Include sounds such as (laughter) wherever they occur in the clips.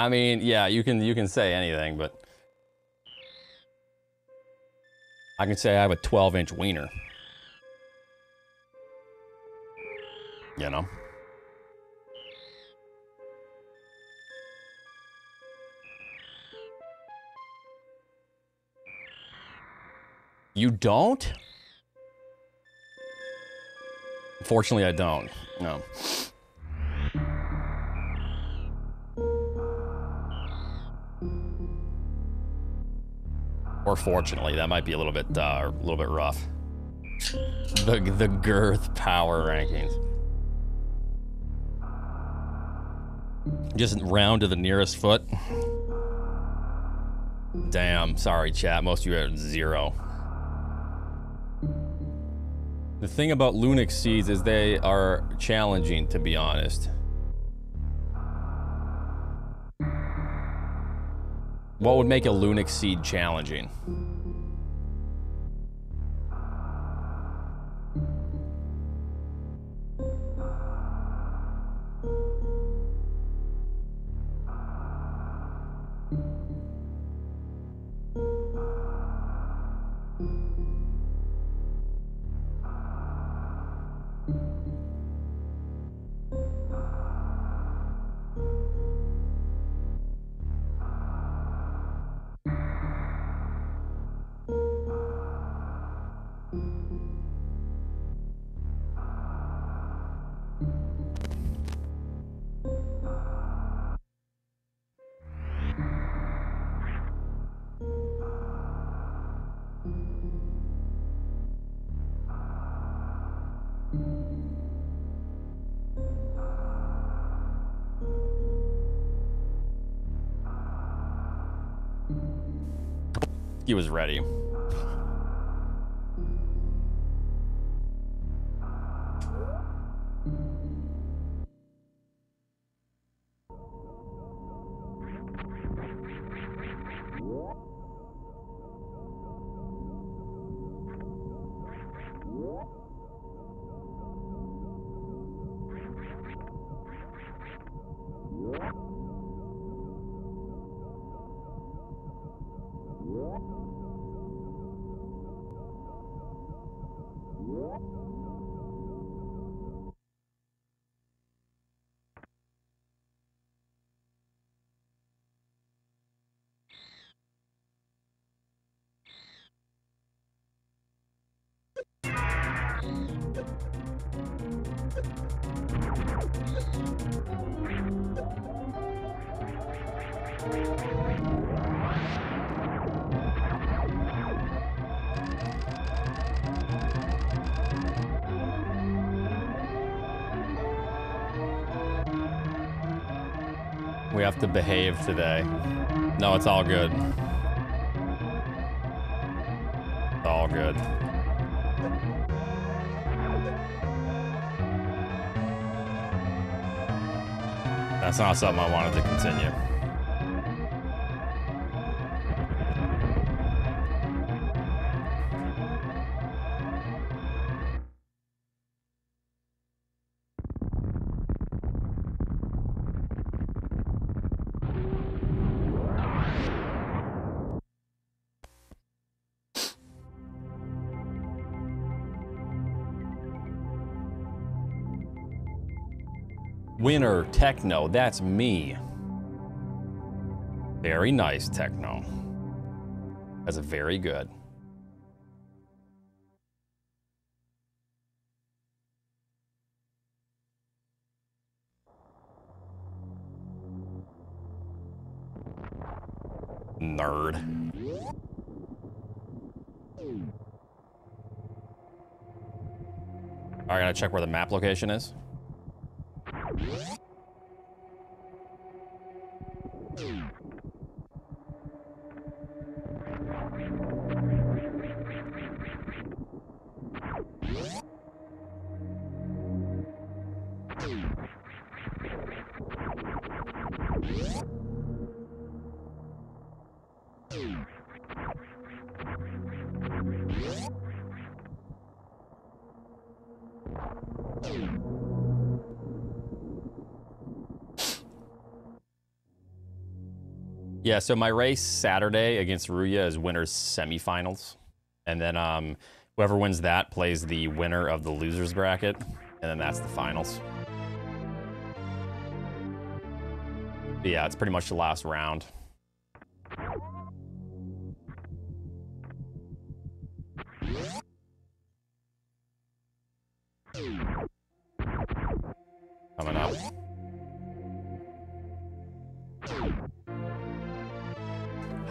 I mean, yeah, you can you can say anything, but I can say I have a 12 inch wiener. You know? You don't? Fortunately, I don't. No. Or fortunately, that might be a little bit uh, a little bit rough. The the girth power rankings. Just round to the nearest foot. Damn, sorry chat, most of you are at zero. The thing about Lunix seeds is they are challenging, to be honest. What would make a Lunix seed challenging? Was ready. We have to behave today. No, it's all good. It's all good. That's not something I wanted to continue. Techno, that's me. Very nice, Techno. That's a very good. Nerd. All right, gotta check where the map location is. So my race Saturday against Ruya is winners semifinals. And then um, whoever wins that plays the winner of the losers bracket. And then that's the finals. But yeah, it's pretty much the last round.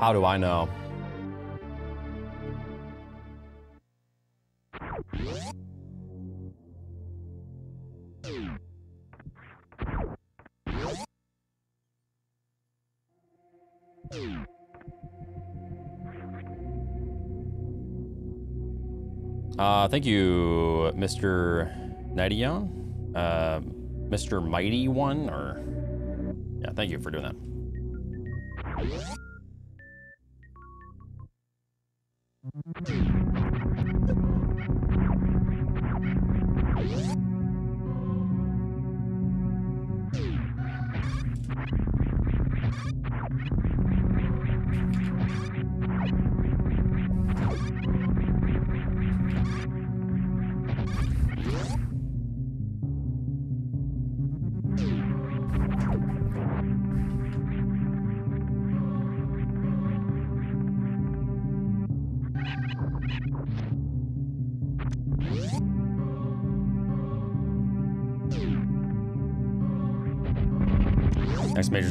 How do I know? Uh, thank you, Mr. Nidion. Uh, Mr. Mighty One, or... Yeah, thank you for doing that.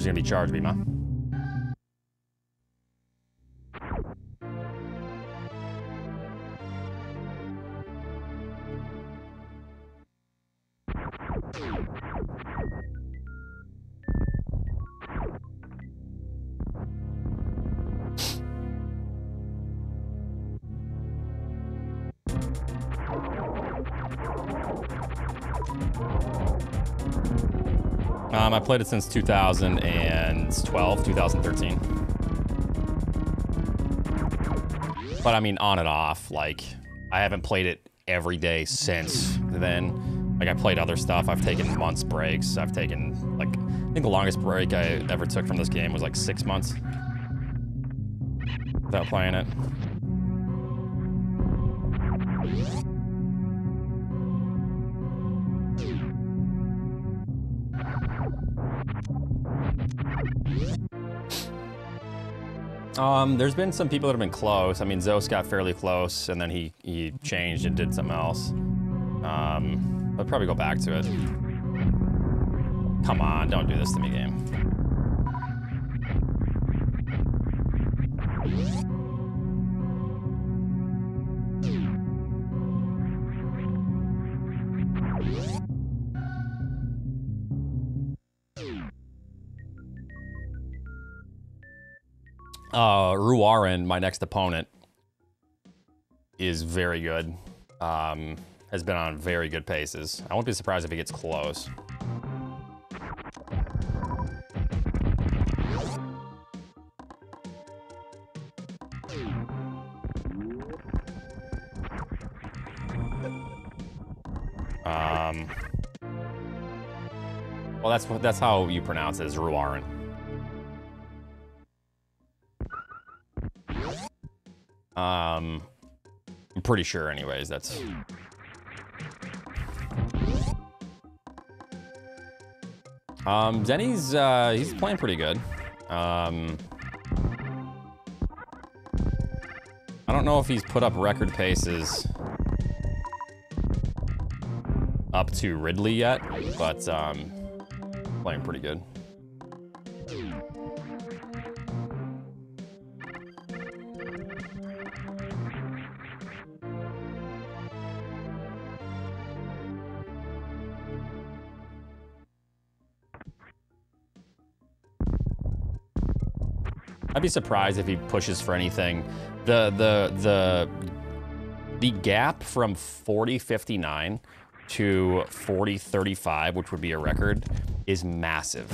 Gonna be charge beam, Um, I played it since 2012, 2013. But I mean, on and off. Like, I haven't played it every day since then. Like, I played other stuff. I've taken months breaks. I've taken, like, I think the longest break I ever took from this game was like six months without playing it. Um, there's been some people that have been close. I mean, Zoast got fairly close, and then he he changed and did something else. Um, I'll probably go back to it. Come on, don't do this to me, game. Uh, my next opponent, is very good. Um, has been on very good paces. I won't be surprised if he gets close. Um, well, that's that's how you pronounce it, is Ruaren. Um, I'm pretty sure, anyways. That's. Um, Denny's uh, he's playing pretty good. Um, I don't know if he's put up record paces up to Ridley yet, but um, playing pretty good. I'd be surprised if he pushes for anything. The the the the gap from 40.59 to 40.35, which would be a record, is massive.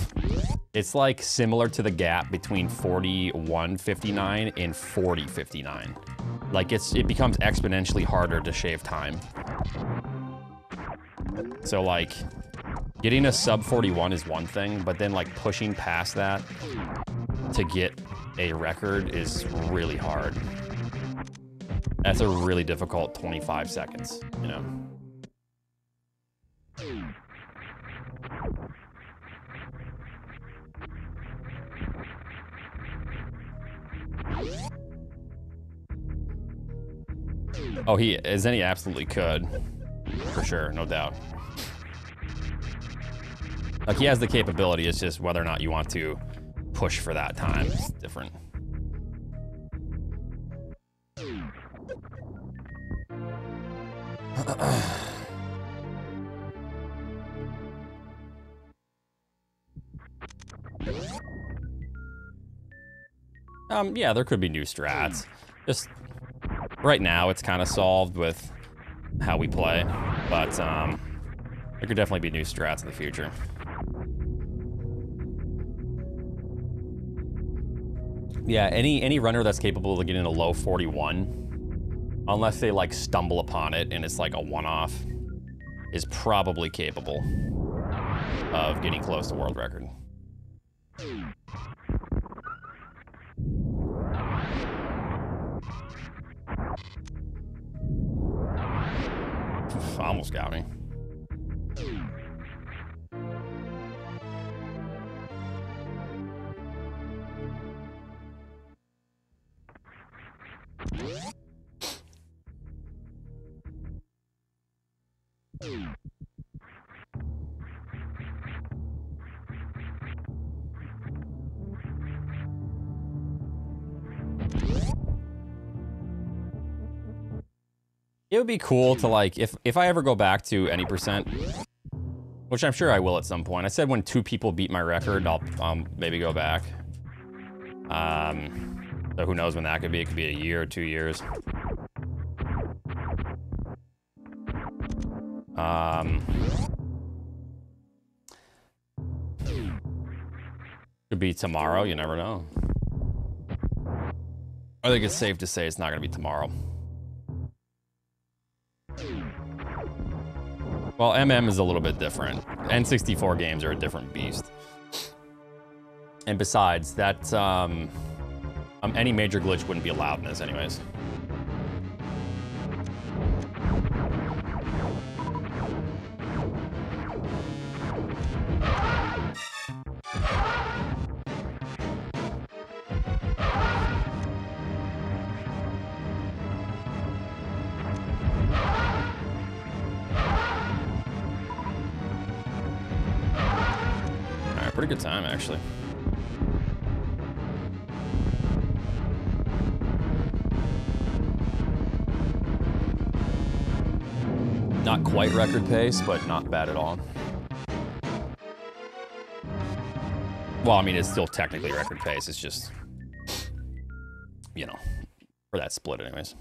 It's like similar to the gap between 41.59 and 40.59. Like it's it becomes exponentially harder to shave time. So like getting a sub 41 is one thing, but then like pushing past that to get a record is really hard. That's a really difficult 25 seconds, you know? Oh, he is, and he absolutely could. For sure, no doubt. Like, he has the capability, it's just whether or not you want to push for that time. It's different. (clears throat) um, yeah, there could be new strats. Just right now, it's kind of solved with how we play, but um, there could definitely be new strats in the future. Yeah, any any runner that's capable of getting a low 41, unless they like stumble upon it and it's like a one-off, is probably capable of getting close to world record. (laughs) Almost got me. It would be cool to like, if, if I ever go back to any percent, which I'm sure I will at some point. I said when two people beat my record, I'll um, maybe go back. Um, so who knows when that could be? It could be a year or two years. Um, could be tomorrow. You never know. I think it's safe to say it's not going to be tomorrow. Well, MM is a little bit different. N64 games are a different beast. And besides, that um, um, any major glitch wouldn't be allowed in this anyways. Actually. Not quite record pace, but not bad at all. Well, I mean, it's still technically record pace. It's just, you know, for that split anyways.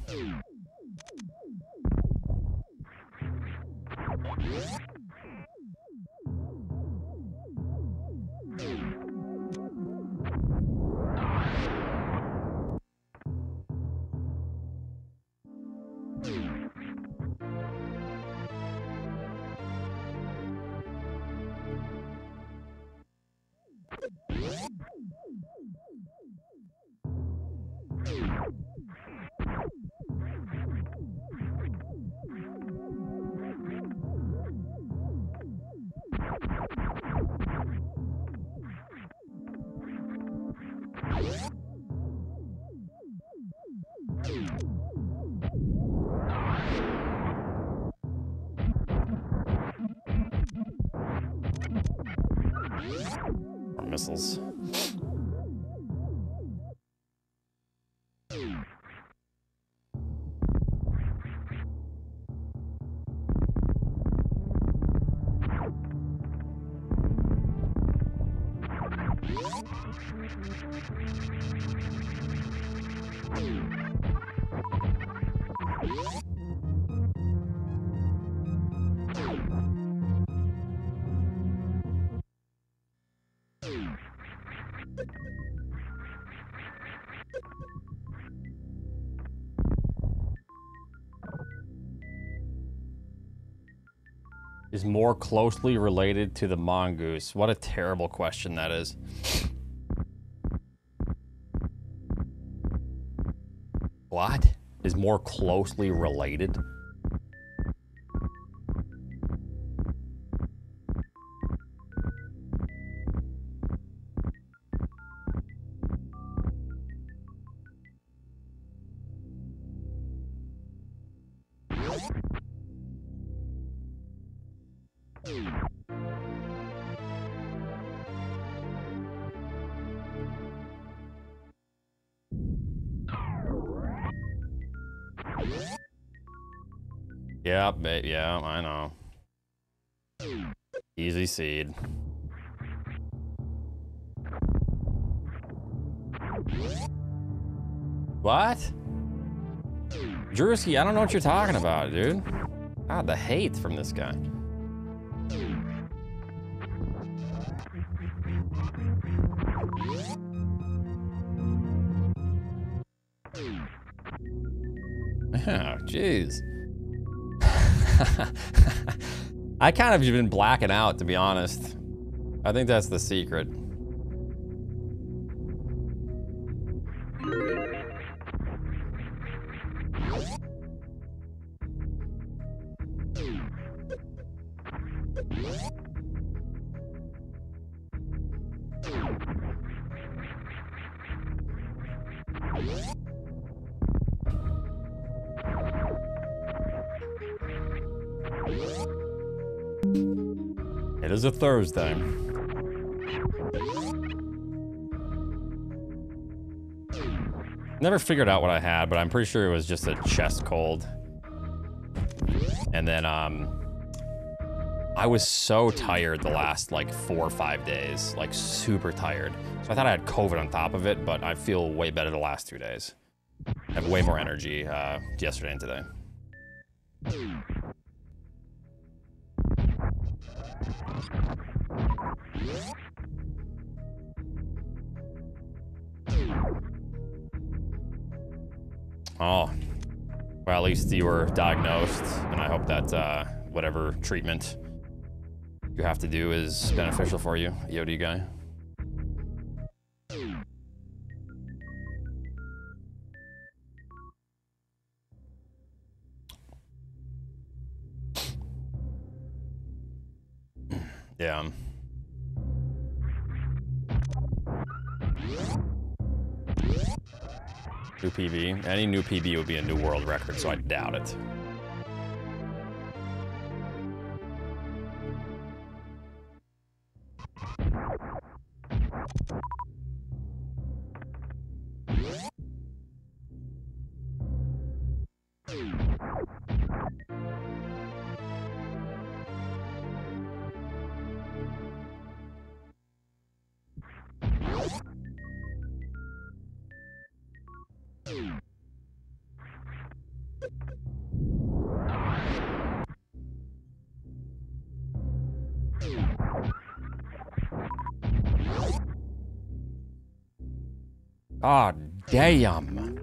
more closely related to the mongoose? What a terrible question that is. what is more closely related? Yeah, yeah, I know. Easy seed. What? Drewski, I don't know what you're talking about, dude. God, the hate from this guy. Yeah, (laughs) oh, jeez. (laughs) I kind of been blacking out, to be honest. I think that's the secret. Thursday. Never figured out what I had, but I'm pretty sure it was just a chest cold. And then, um, I was so tired the last like four or five days, like super tired. So I thought I had COVID on top of it, but I feel way better the last two days. I have way more energy uh, yesterday and today. Oh, well, at least you were diagnosed, and I hope that uh, whatever treatment you have to do is beneficial for you, EOD guy. PB. Any new PB would be a new world record, so I doubt it. God damn.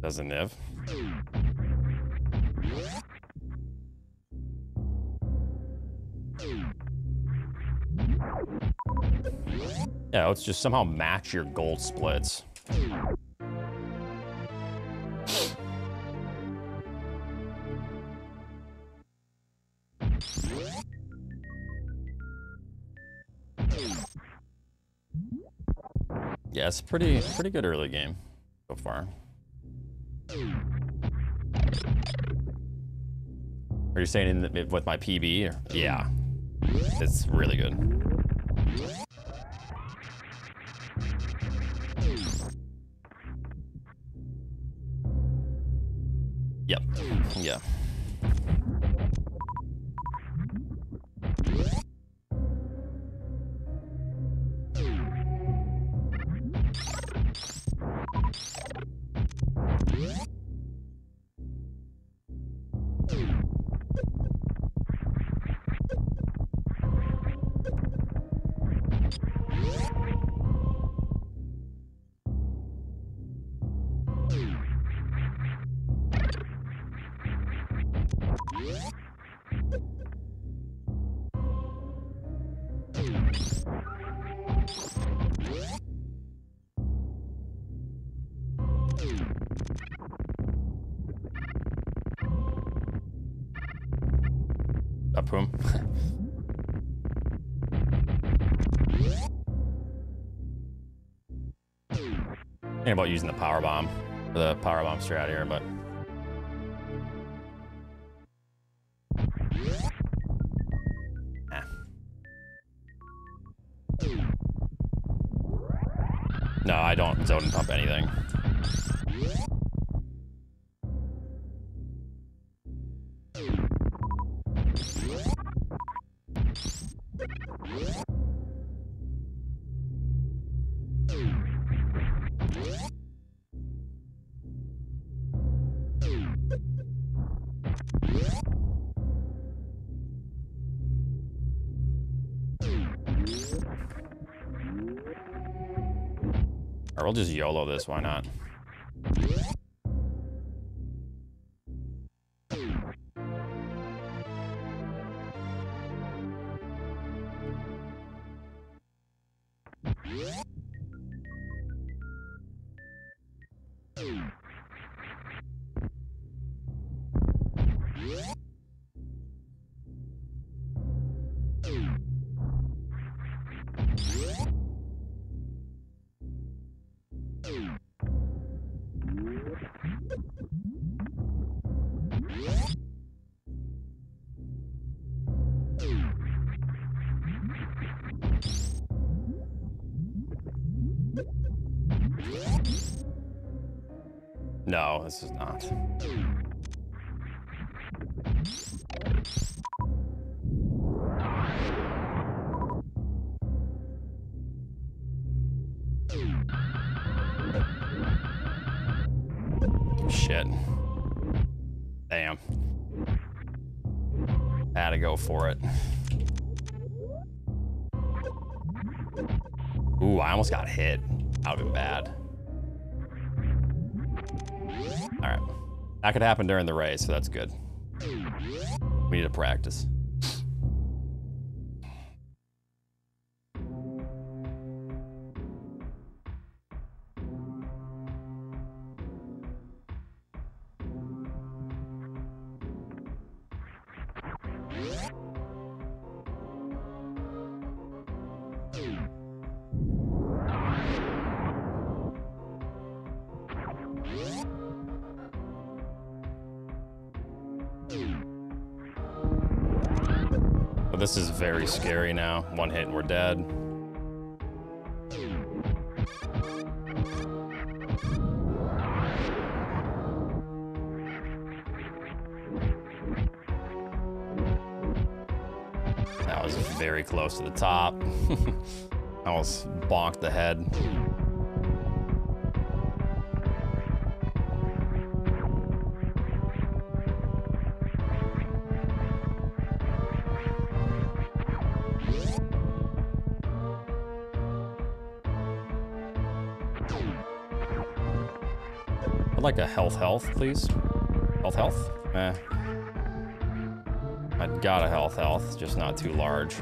Doesn't Niv. Yeah, just somehow match your gold splits. Yeah, it's pretty pretty good early game so far. Are you saying the, with my PB? Or? Yeah, it's really good. Bomb strat here, but. No, I don't zone pump anything. Just YOLO this, why not? No, this is not. Shit. Damn. Had to go for it. Ooh, I almost got hit. That would been bad. That could happen during the race, so that's good. We need to practice. Scary now. One hit and we're dead. That was very close to the top. (laughs) Almost bonked the head. Like a health health, please. Health health? Eh. I got a health health, just not too large.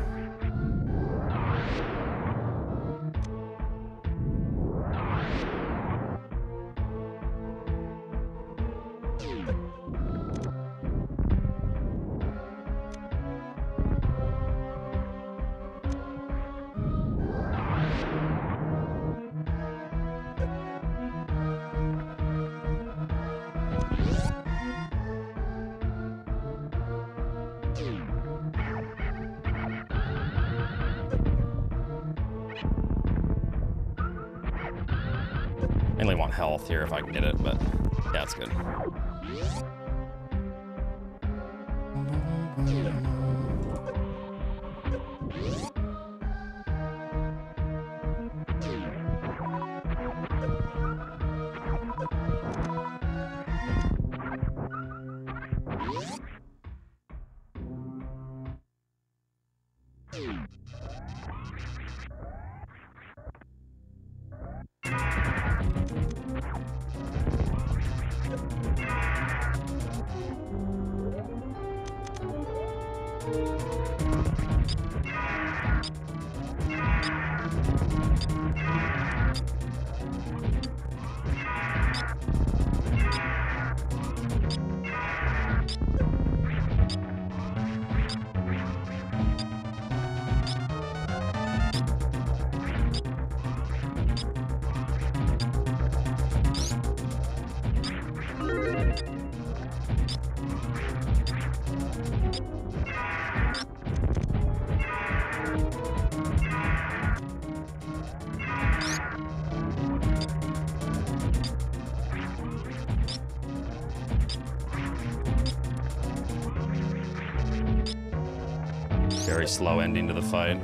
Very slow ending to the fight.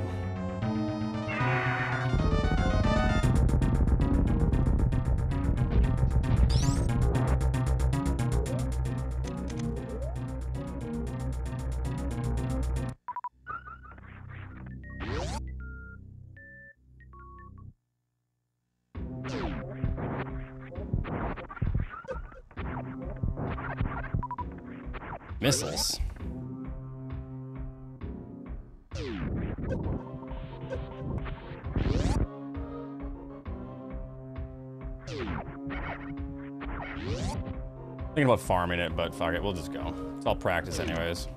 Thinking about farming it, but fuck it, we'll just go. It's all practice anyways.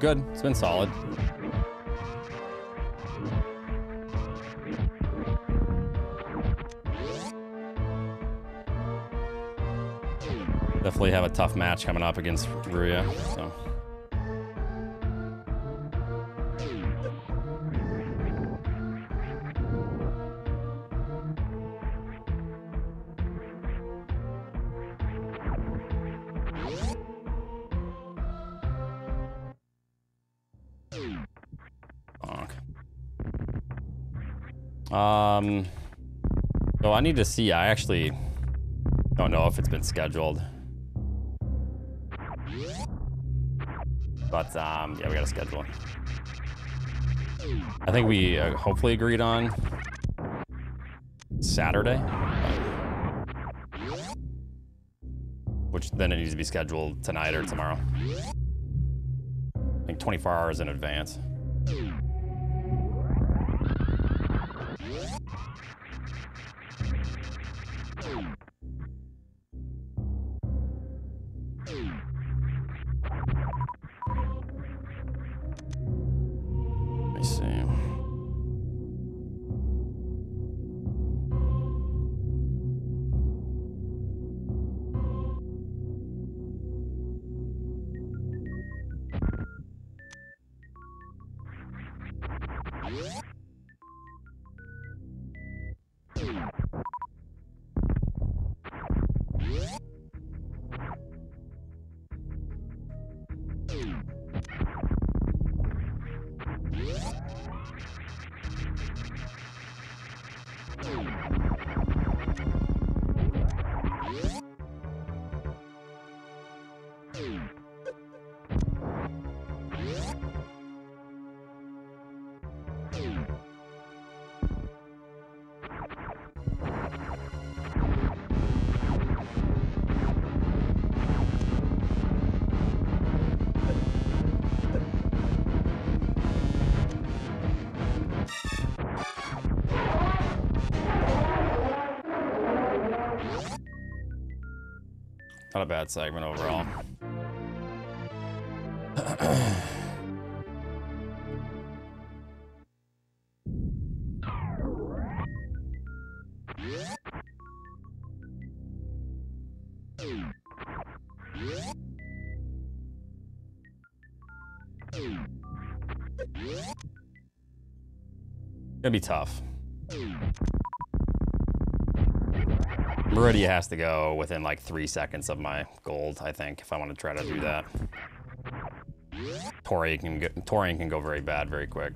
Good. It's been solid. Definitely have a tough match coming up against Ruya, so. Um, so I need to see. I actually don't know if it's been scheduled. But um, yeah, we gotta schedule it. I think we uh, hopefully agreed on Saturday, which then it needs to be scheduled tonight or tomorrow. I think 24 hours in advance. Bad segment overall. Gonna be tough. Maridia has to go within like three seconds of my gold, I think, if I want to try to do that. Tori can Tourian can go very bad very quick.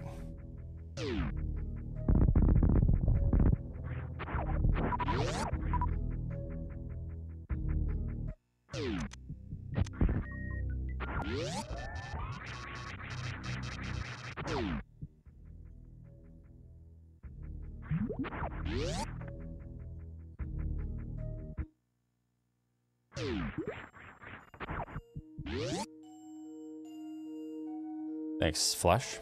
Thanks, Flesh.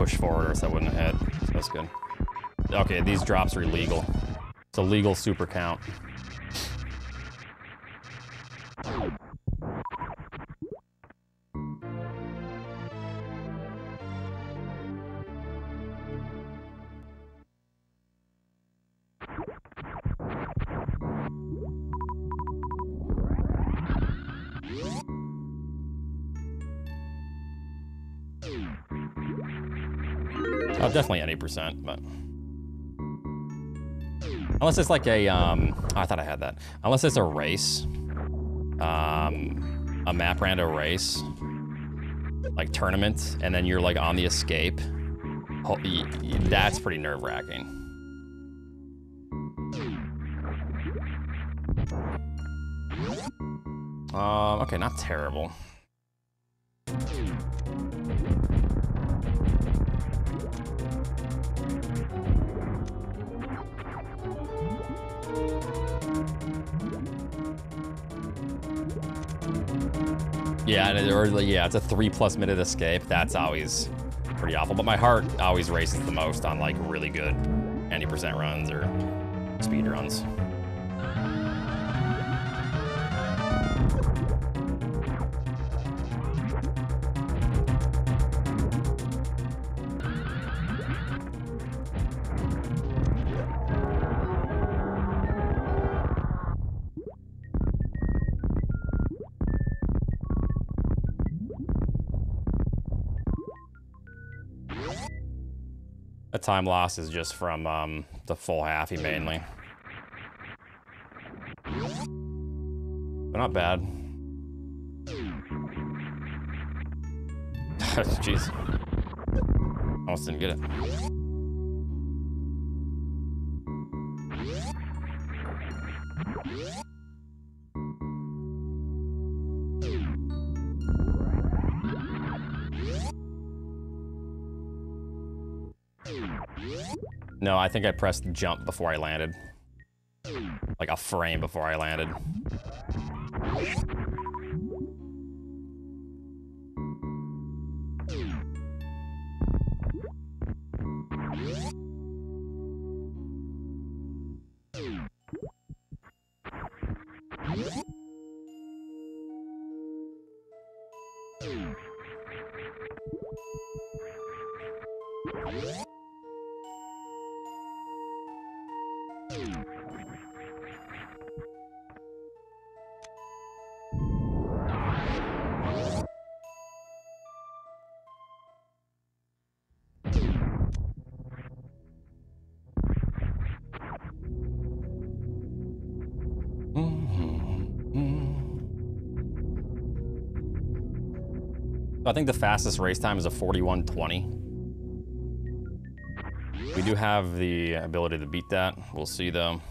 Push forward or else I wouldn't have hit. That's good. Okay, these drops are illegal. It's a legal super count. percent but... Unless it's like a, um, oh, I thought I had that. Unless it's a race, um, a map rando race, like tournament, and then you're like on the escape. Oh, that's pretty nerve wracking. Um, okay, not terrible. Yeah, it's a three plus minute escape. That's always pretty awful. But my heart always races the most on like really good 90% runs or speed runs. Time loss is just from um, the full halfy mainly. But not bad. (laughs) Jeez. Almost didn't get it. Think I pressed jump before I landed. Like a frame before I landed. I think the fastest race time is a 41.20. We do have the ability to beat that. We'll see though.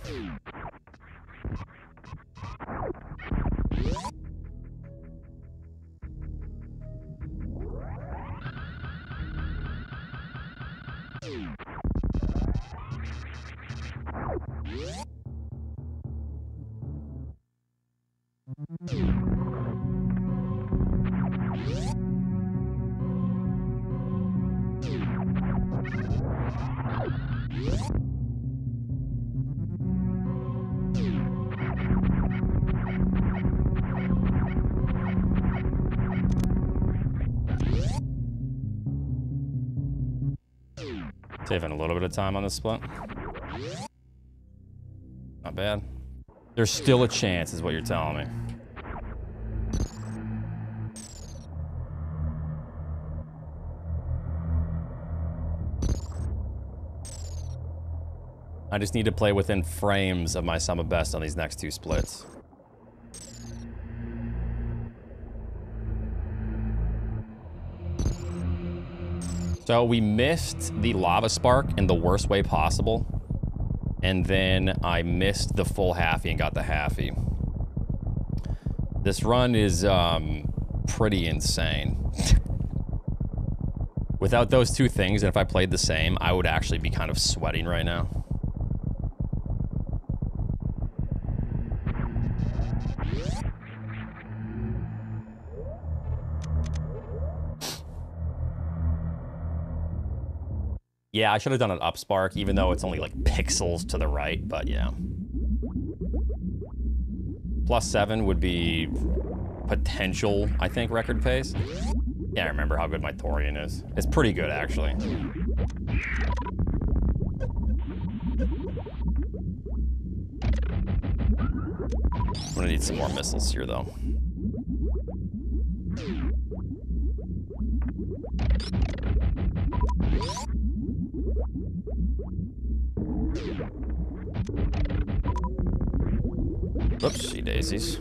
Time on this split. Not bad. There's still a chance, is what you're telling me. I just need to play within frames of my sum of best on these next two splits. So we missed the lava spark in the worst way possible. And then I missed the full halfy and got the halfy. This run is um, pretty insane. (laughs) Without those two things, and if I played the same, I would actually be kind of sweating right now. Yeah, I should have done an upspark, even though it's only like pixels to the right, but yeah. Plus seven would be potential, I think, record pace. Yeah, I remember how good my Tourian is. It's pretty good, actually. I'm gonna need some more missiles here, though. Daisies.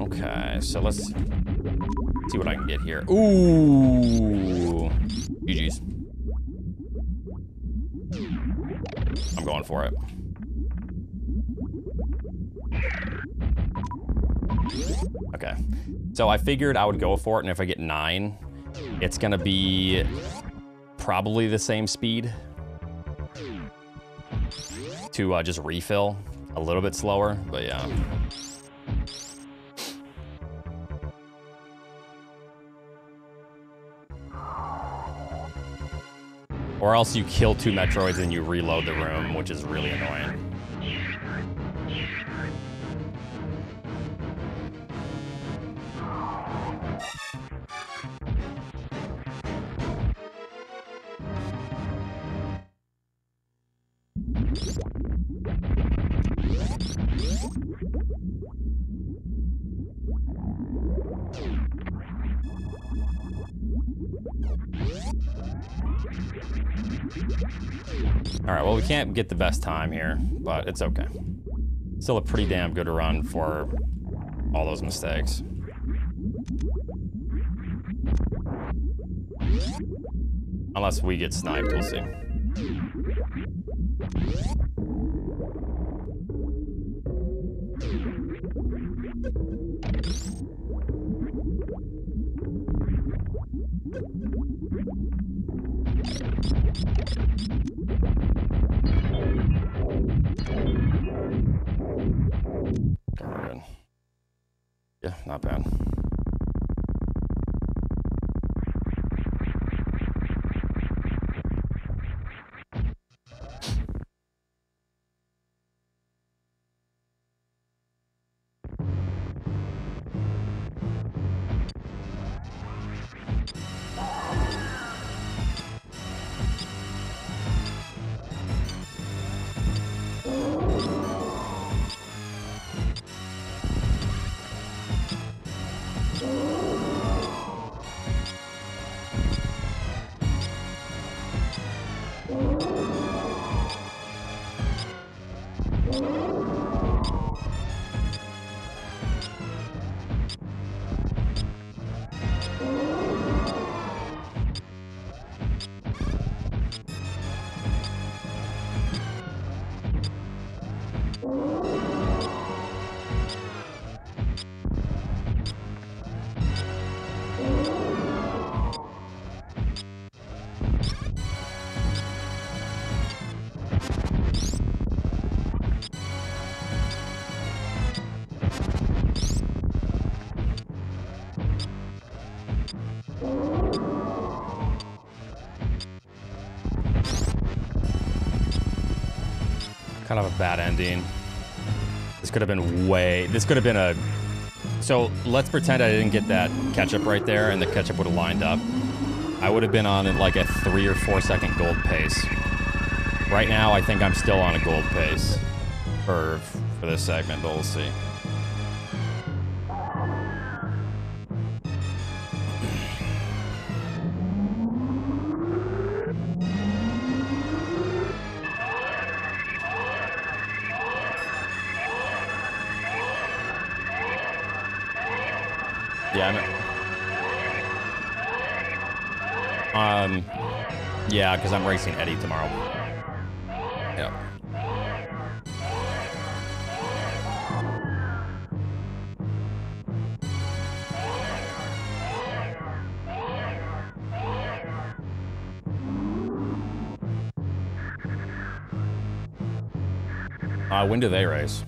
Okay, so let's see what I can get here. Ooh. GG's. I'm going for it. Okay. So I figured I would go for it, and if I get nine, it's gonna be probably the same speed to uh, just refill a little bit slower, but yeah. Or else you kill two Metroids and you reload the room, which is really annoying. Can't get the best time here, but it's okay. Still a pretty damn good run for all those mistakes. Unless we get sniped, we'll see. Yeah, not bad. Kind of a bad ending. This could have been way... This could have been a... So let's pretend I didn't get that ketchup right there and the ketchup would have lined up. I would have been on it like a three or four second gold pace. Right now, I think I'm still on a gold pace for, for this segment, but we'll see. Yeah, because I'm racing Eddie tomorrow. Yep. Uh, when do they race?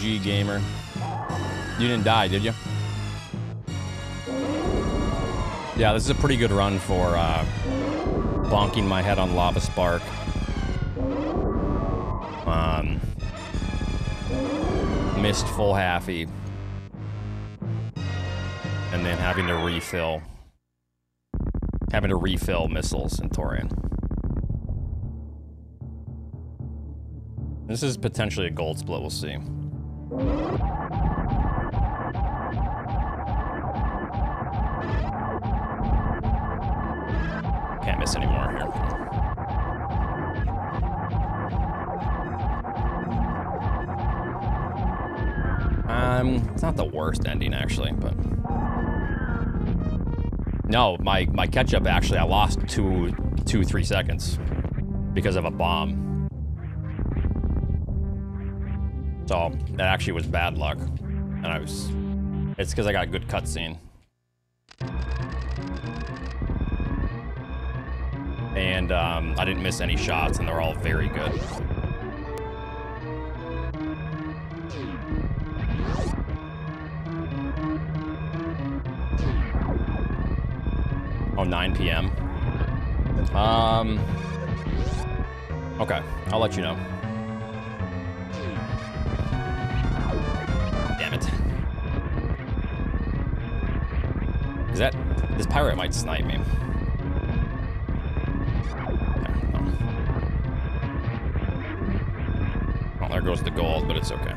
GG gamer. You didn't die, did you? Yeah, this is a pretty good run for uh, bonking my head on Lava Spark. Um, missed full halfy. And then having to refill. Having to refill missiles in Tourian. This is potentially a gold split, we'll see. Can't miss anymore here. Um, it's not the worst ending actually, but no, my my ketchup actually I lost two two three seconds because of a bomb. So that actually was bad luck, and I was. It's because I got a good cutscene. And um, I didn't miss any shots, and they're all very good. Oh, 9 p.m. Um. Okay, I'll let you know. Pirate might snipe me. Okay, no. Well, there goes the gold, but it's okay.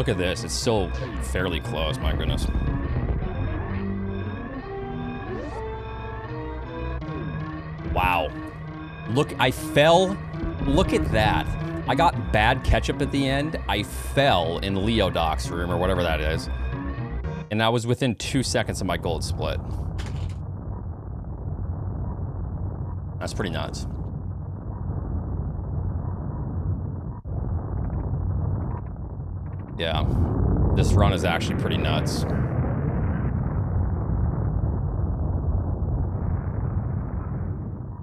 Look at this. It's still fairly close. My goodness. Wow. Look, I fell. Look at that. I got bad ketchup at the end. I fell in Leodoc's room or whatever that is. And I was within two seconds of my gold split. That's pretty nuts. Yeah. This run is actually pretty nuts.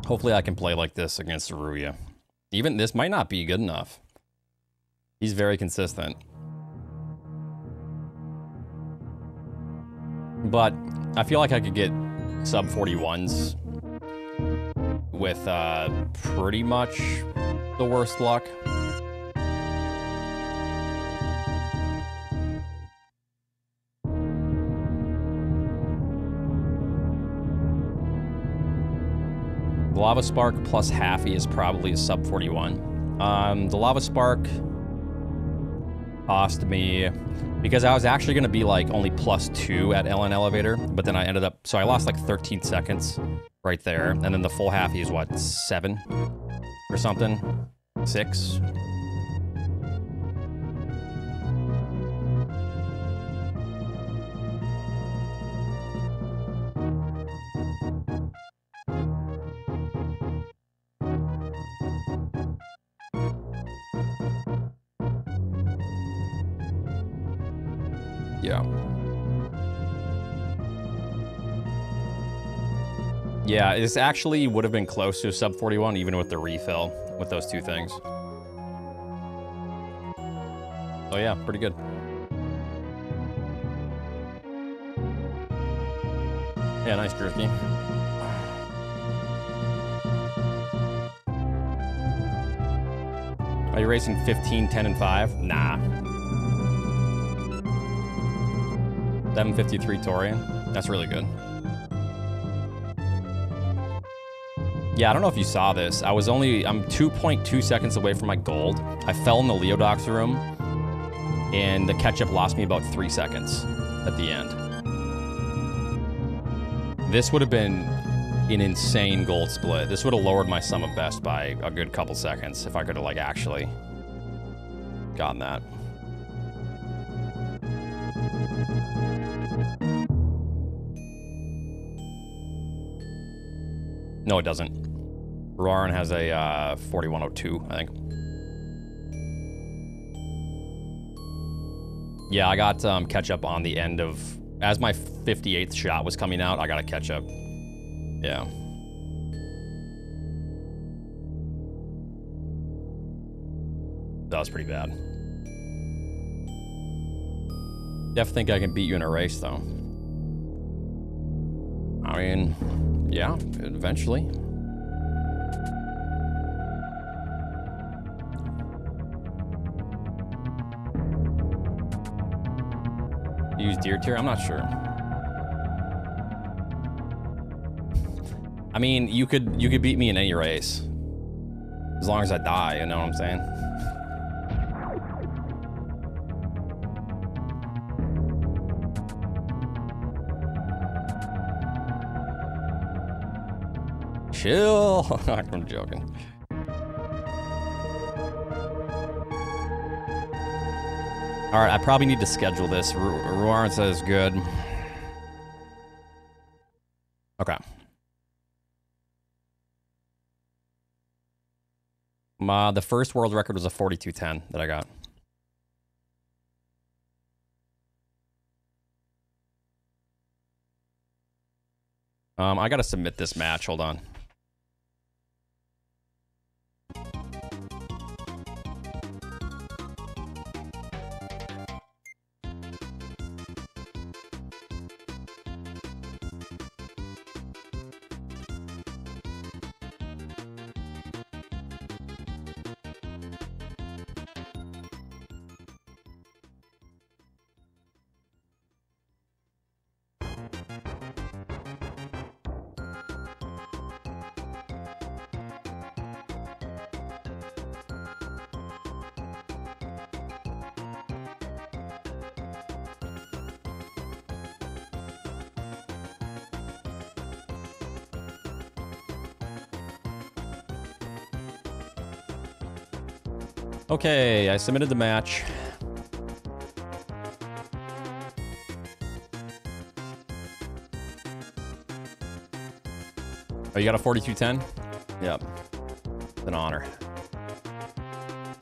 Hopefully I can play like this against Aruya. Even this might not be good enough. He's very consistent. But I feel like I could get sub 41s with uh, pretty much the worst luck. Lava Spark plus Halfy is probably a sub 41. Um, the Lava Spark cost me because I was actually going to be like only plus two at LN Elevator, but then I ended up, so I lost like 13 seconds right there. And then the full Halfy is what, seven or something? Six? Yeah, this actually would have been close to a sub 41 even with the refill with those two things. Oh yeah, pretty good. Yeah, nice Drifty. Are you racing 15, 10, and 5? Nah. 753 Tourian. That's really good. Yeah, I don't know if you saw this. I was only, I'm 2.2 seconds away from my gold. I fell in the Leodoc's room, and the ketchup lost me about three seconds at the end. This would have been an insane gold split. This would have lowered my sum of best by a good couple seconds if I could have, like, actually gotten that. No, it doesn't. Ruaran has a uh, 4102, I think. Yeah, I got um, catch up on the end of... As my 58th shot was coming out, I got to catch up. Yeah. That was pretty bad. Def think I can beat you in a race, though. I mean, yeah, eventually. Use deer tier? I'm not sure. I mean, you could you could beat me in any race. As long as I die, you know what I'm saying? Chill. (laughs) I'm joking. All right, I probably need to schedule this. Ruaran says good. Okay. My, the first world record was a 4210 that I got. Um, I got to submit this match. Hold on. I submitted the match. Oh, you got a 4210? Yep. It's an honor.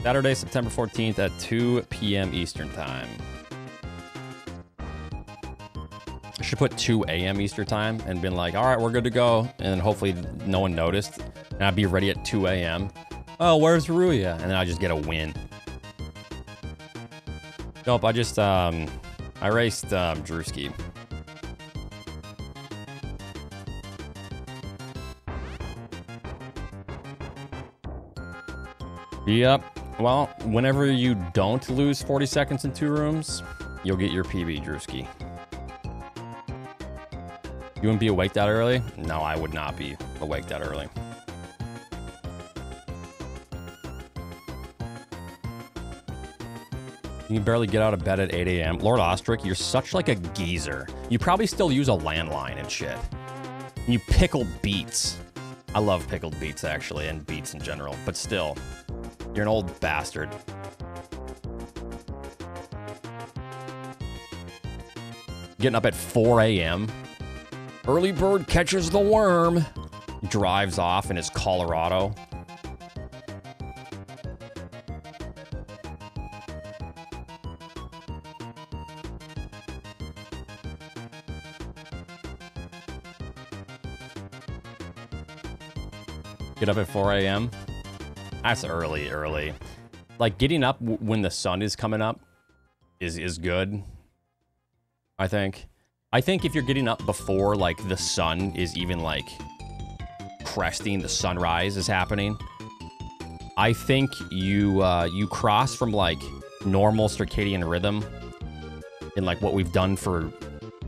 Saturday, September 14th at 2 p.m. Eastern Time. I should put 2 a.m. Eastern Time and been like, all right, we're good to go. And hopefully no one noticed. And I'd be ready at 2 a.m oh, where's Ruya? And then I just get a win. Nope, I just, um, I raced um, Drewski. Yep. Well, whenever you don't lose 40 seconds in two rooms, you'll get your PB, Drewski. You wouldn't be awake that early? No, I would not be awake that early. You barely get out of bed at 8 a.m. Lord Ostrich, you're such like a geezer. You probably still use a landline and shit. You pickle beets. I love pickled beets, actually, and beets in general. But still, you're an old bastard. Getting up at 4 a.m. Early bird catches the worm. Drives off in his Colorado. Get up at 4 a.m. That's early, early. Like getting up when the sun is coming up is is good. I think. I think if you're getting up before like the sun is even like cresting, the sunrise is happening. I think you uh, you cross from like normal circadian rhythm in like what we've done for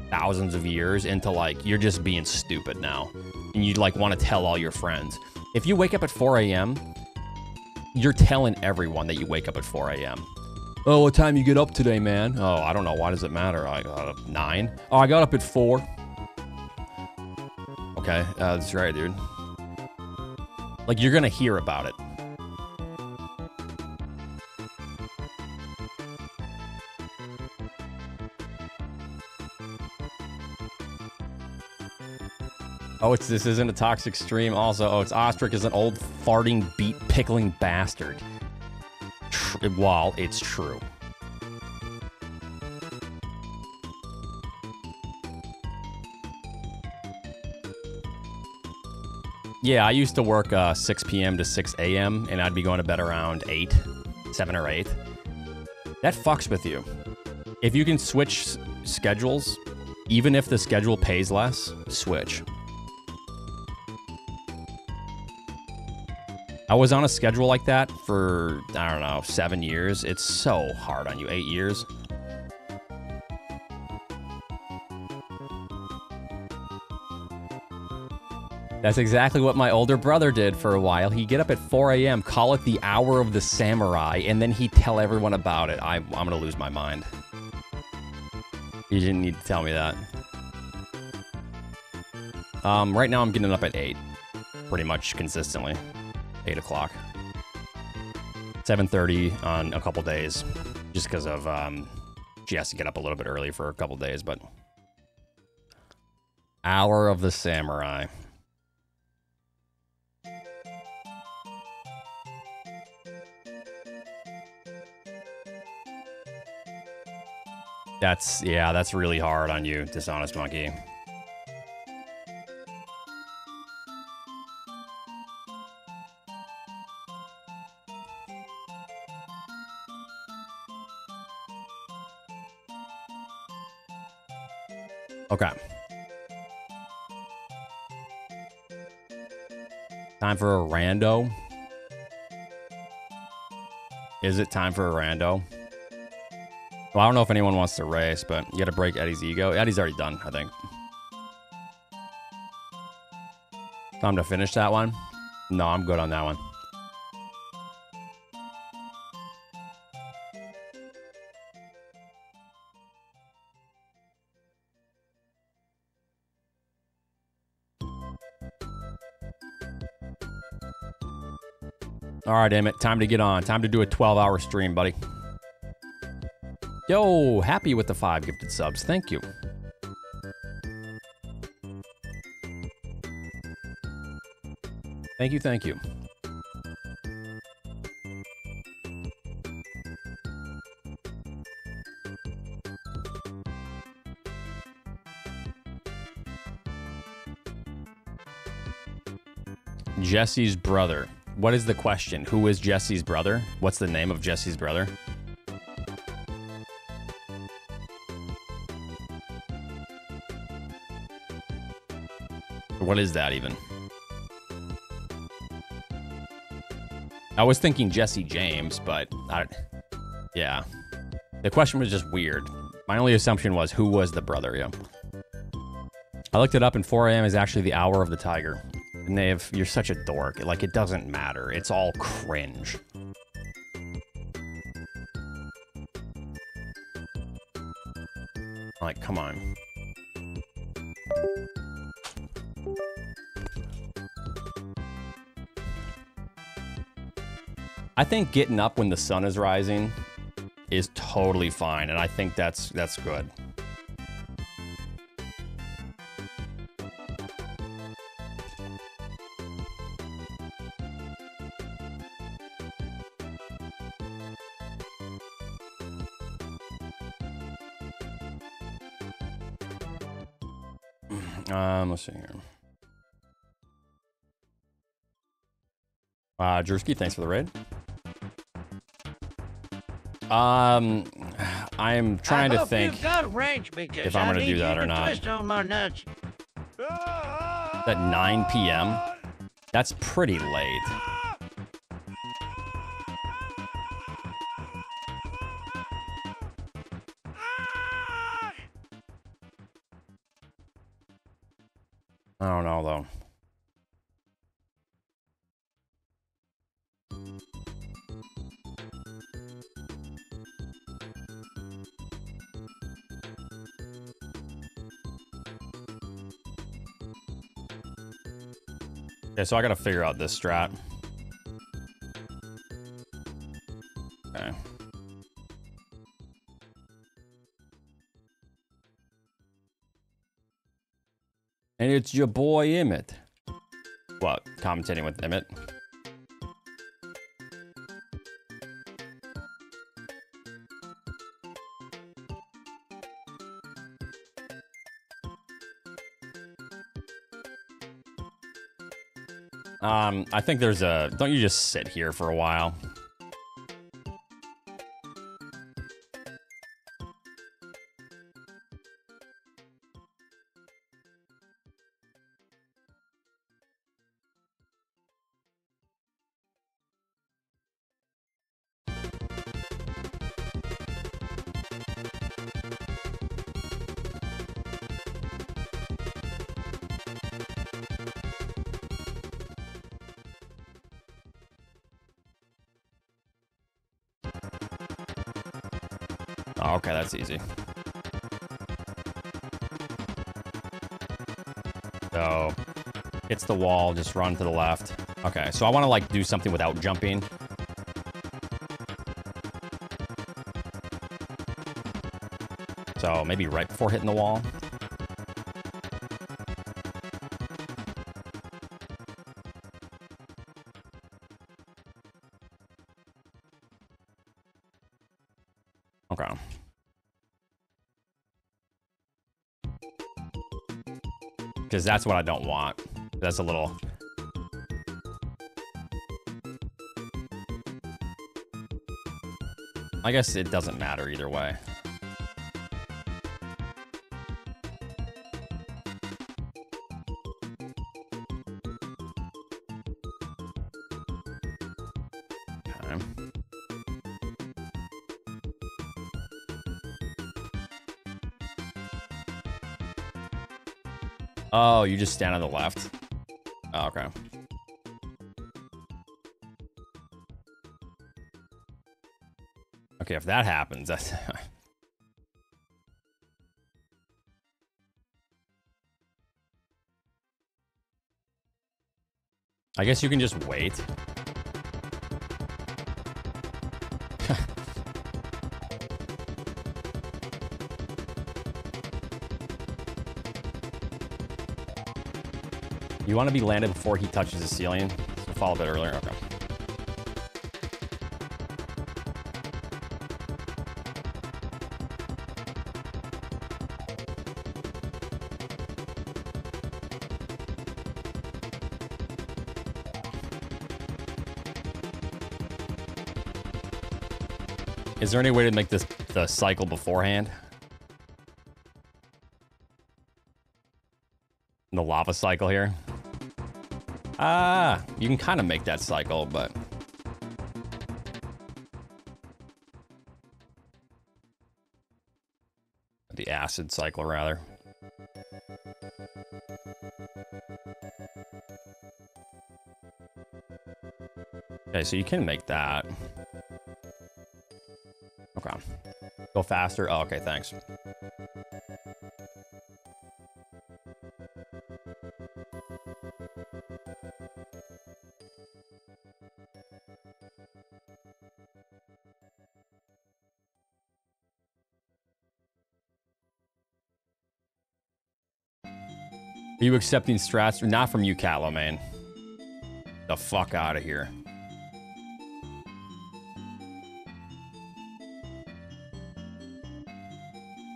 thousands of years into like you're just being stupid now and you like want to tell all your friends if you wake up at 4 a.m., you're telling everyone that you wake up at 4 a.m. Oh, what time you get up today, man? Oh, I don't know. Why does it matter? I got up 9. Oh, I got up at 4. Okay, uh, that's right, dude. Like, you're going to hear about it. Oh, it's this isn't a toxic stream. Also, oh, it's Ostrich is an old farting beat pickling bastard. Tr well, it's true. Yeah, I used to work uh, 6 p.m. to 6 a.m. and I'd be going to bed around 8, 7 or 8. That fucks with you. If you can switch schedules, even if the schedule pays less, switch. I was on a schedule like that for, I don't know, seven years. It's so hard on you. Eight years. That's exactly what my older brother did for a while. He'd get up at 4 a.m., call it the hour of the samurai, and then he'd tell everyone about it. I, I'm going to lose my mind. You didn't need to tell me that. Um, right now I'm getting up at 8. Pretty much consistently. 8 o'clock. 7.30 on a couple days. Just because of, um, she has to get up a little bit early for a couple days, but... Hour of the Samurai. That's, yeah, that's really hard on you, Dishonest Monkey. Okay. Time for a rando. Is it time for a rando? Well, I don't know if anyone wants to race, but you gotta break Eddie's ego. Eddie's already done, I think. Time to finish that one? No, I'm good on that one. All right, Emmett, time to get on. Time to do a 12 hour stream, buddy. Yo, happy with the five gifted subs. Thank you. Thank you, thank you. Jesse's brother. What is the question? Who is Jesse's brother? What's the name of Jesse's brother? What is that even? I was thinking Jesse James, but I, yeah. The question was just weird. My only assumption was who was the brother, yeah. I looked it up and 4 a.m. is actually the hour of the tiger. Nave, you're such a dork. Like, it doesn't matter. It's all cringe. Like, come on. I think getting up when the sun is rising is totally fine, and I think that's that's good. Um, let's see here. Uh, Jersky, thanks for the raid. Um, I'm trying to think if I'm going to do that or not. At 9 p.m.? That's pretty late. Okay, so I gotta figure out this strat. Okay. And it's your boy Emmett. What? Commentating with Emmett? I think there's a... Don't you just sit here for a while? Wall, just run to the left. Okay, so I want to like do something without jumping. So maybe right before hitting the wall. Okay. Because that's what I don't want. That's a little... I guess it doesn't matter either way. Oh, you just stand on the left? Oh, okay. Okay, if that happens, that's... (laughs) I guess you can just wait. You want to be landed before he touches the ceiling? So fall a bit earlier. Okay. Is there any way to make this the cycle beforehand? The lava cycle here? Ah, you can kind of make that cycle, but... The acid cycle, rather. Okay, so you can make that. Okay. Go faster? Oh, okay, thanks. You accepting strats? Not from you, Catlo, man. The fuck out of here.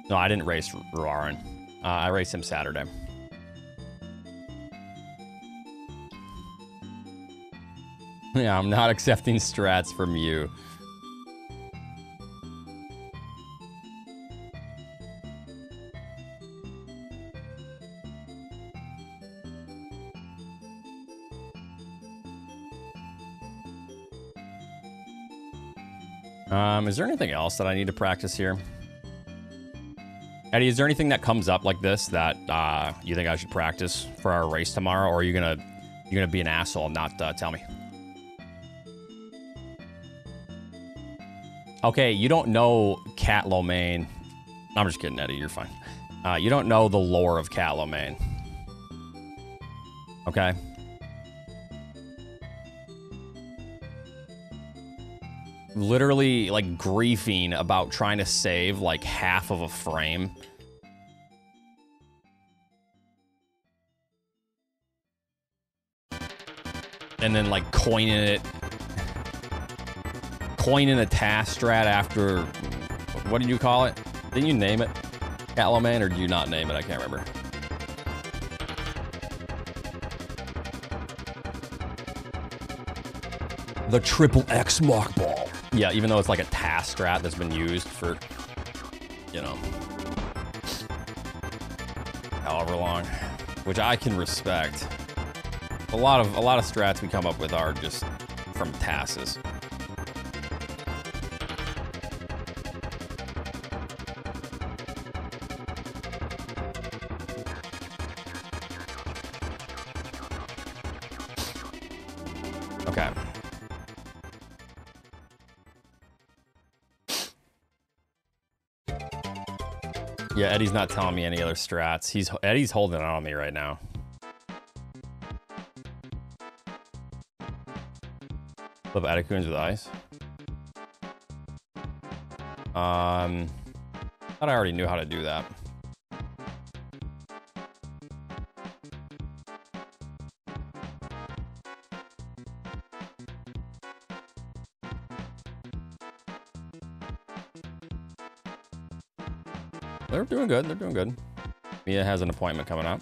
No, I didn't race Ruaran. Uh, I raced him Saturday. (laughs) yeah, I'm not (laughs) accepting strats from you. Is there anything else that I need to practice here? Eddie, is there anything that comes up like this that uh, you think I should practice for our race tomorrow, or are you gonna you gonna be an asshole and not uh, tell me? Okay, you don't know Cat Lomain. I'm just kidding, Eddie. You're fine. Uh, you don't know the lore of Cat Lomain. Okay. literally like griefing about trying to save like half of a frame. And then like coining it, coining a TAS strat after, what did you call it? Didn't you name it? Catloman or do you not name it? I can't remember. The triple X mock ball. Yeah, even though it's like a TAS strat that's been used for, you know, however long, which I can respect. A lot of a lot of strats we come up with are just from TASes. Eddie's not telling me any other strats. He's Eddie's holding on me right now. Flip Atakuns with ice. Um, thought I already knew how to do that. Good. They're doing good. Mia has an appointment coming up.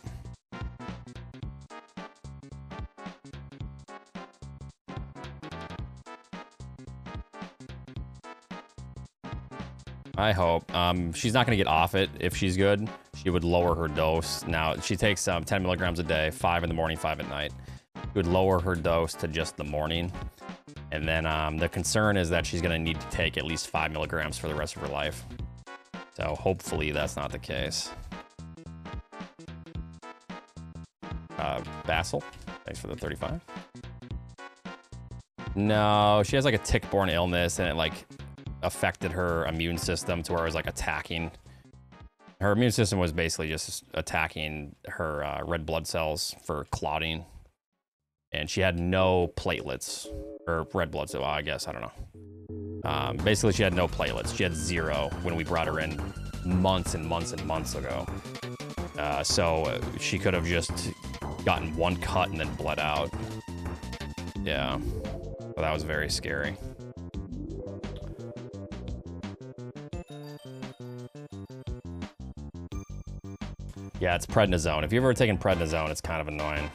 I hope. Um, she's not going to get off it if she's good. She would lower her dose. Now, she takes um, 10 milligrams a day, 5 in the morning, 5 at night. She would lower her dose to just the morning. And then um, the concern is that she's going to need to take at least 5 milligrams for the rest of her life. So hopefully that's not the case. Uh, Basil, thanks for the 35. No, she has like a tick-borne illness and it like affected her immune system to where it was like attacking. Her immune system was basically just attacking her uh, red blood cells for clotting. And she had no platelets or red blood cells, I guess, I don't know. Um, basically, she had no platelets. She had zero when we brought her in months and months and months ago. Uh, so uh, she could have just gotten one cut and then bled out. Yeah. Well, that was very scary. Yeah, it's prednisone. If you've ever taken prednisone, it's kind of annoying.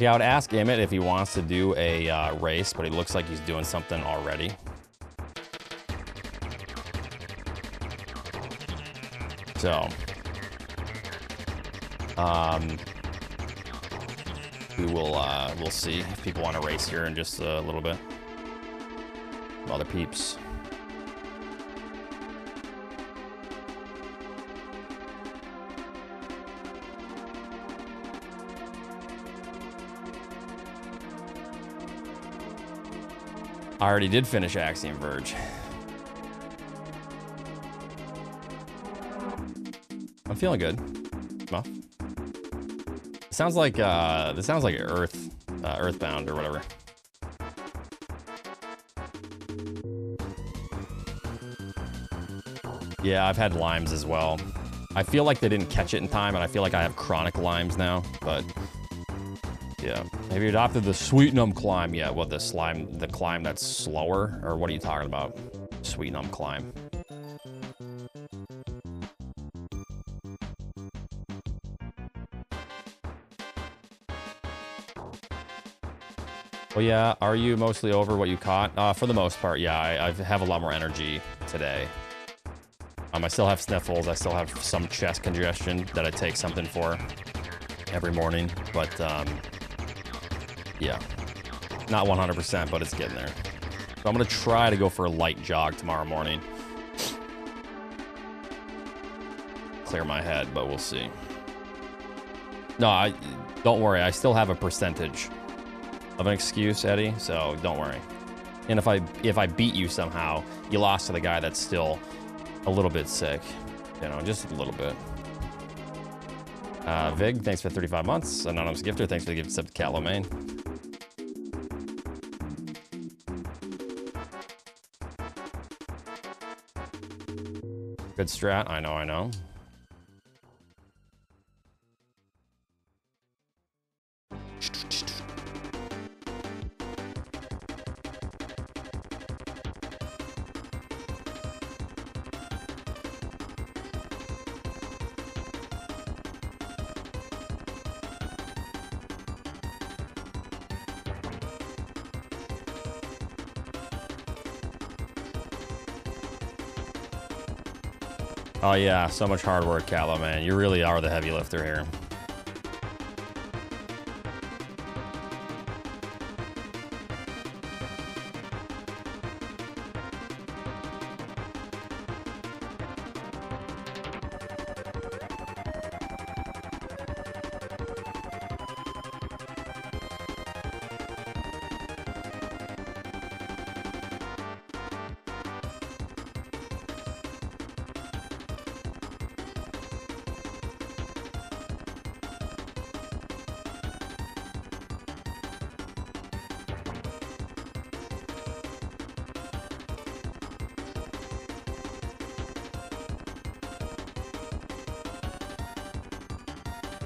Yeah, I would ask Emmett if he wants to do a uh, race, but he looks like he's doing something already. So, um, we will uh, we'll see if people want to race here in just a little bit. Other peeps. I already did finish Axiom Verge. I'm feeling good. Well, sounds like uh, this sounds like Earth, uh, Earthbound or whatever. Yeah, I've had Lyme's as well. I feel like they didn't catch it in time, and I feel like I have chronic Lyme's now, but. Have you adopted the sweet numb climb yet? What, the slime, the climb that's slower? Or what are you talking about? Sweet numb climb. Well, yeah, are you mostly over what you caught? Uh, for the most part, yeah, I, I have a lot more energy today. Um, I still have sniffles. I still have some chest congestion that I take something for every morning. But, um, yeah, not 100%, but it's getting there. So I'm going to try to go for a light jog tomorrow morning. Clear my head, but we'll see. No, I don't worry. I still have a percentage of an excuse, Eddie, so don't worry. And if I if I beat you somehow, you lost to the guy that's still a little bit sick. You know, just a little bit. Uh, Vig, thanks for 35 months. Anonymous Gifter, thanks for the gift sub to Cat. Good strat. I know, I know. Oh yeah, so much hard work, Callow, man. You really are the heavy lifter here.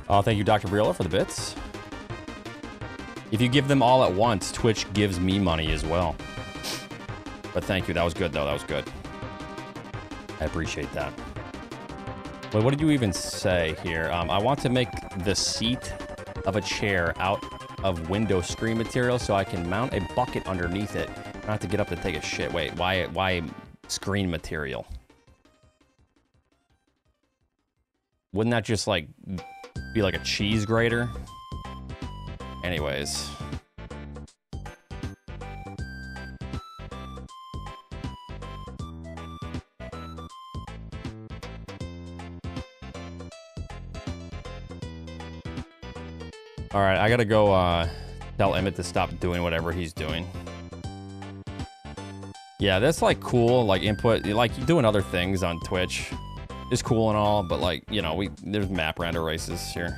Oh, thank you, Dr. Briella, for the bits. If you give them all at once, Twitch gives me money as well. But thank you. That was good, though. That was good. I appreciate that. Wait, what did you even say here? Um, I want to make the seat of a chair out of window screen material so I can mount a bucket underneath it. I have to get up to take a shit. Wait, why, why screen material? Wouldn't that just like be like a cheese grater. Anyways. All right, I gotta go uh, tell Emmett to stop doing whatever he's doing. Yeah, that's like cool, like input, like doing other things on Twitch is cool and all, but like, you know, we there's map rando races here.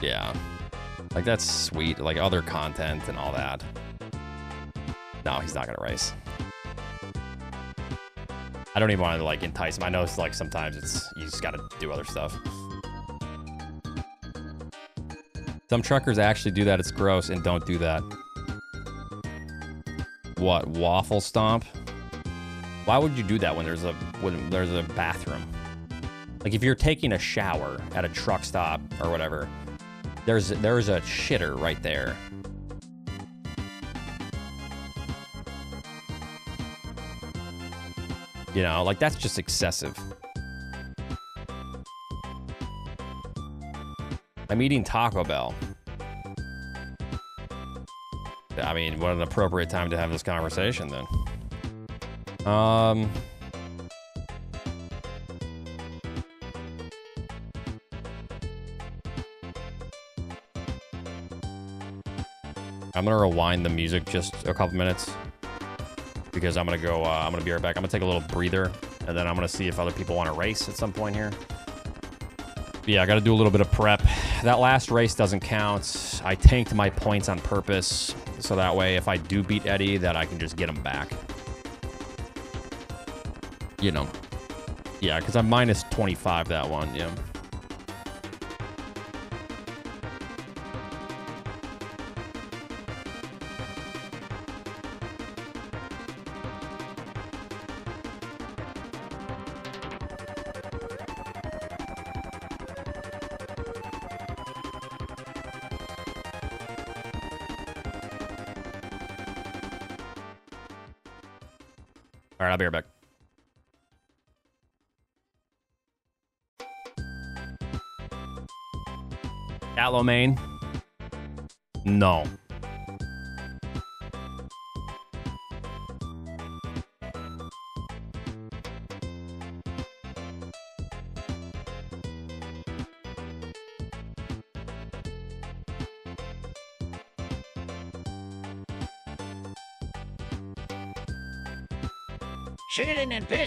Yeah. Like that's sweet, like other content and all that. No, he's not gonna race. I don't even want to like entice him. I know it's like sometimes it's you just gotta do other stuff. Some truckers actually do that. It's gross and don't do that. What, waffle stomp? Why would you do that when there's a when there's a bathroom? Like if you're taking a shower at a truck stop or whatever, there's there's a shitter right there. You know, like that's just excessive. I'm eating Taco Bell. I mean, what an appropriate time to have this conversation then. Um... I'm gonna rewind the music just a couple minutes because I'm gonna go. Uh, I'm gonna be right back. I'm gonna take a little breather, and then I'm gonna see if other people want to race at some point here. But yeah, I got to do a little bit of prep. That last race doesn't count. I tanked my points on purpose. So that way, if I do beat Eddie, that I can just get him back. You know. Yeah, because I'm minus 25 that one, yeah. I'll be right back. Aloe main? No.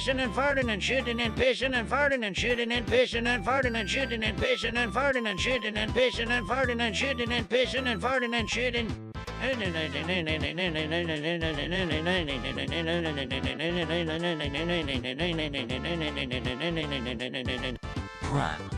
Pissing and farting and shooting and pissing and farting and shooting and pissing and farting and shooting and pissing and farting and shooting and pissing and farting and shooting and pissing and farting and shooting Crime.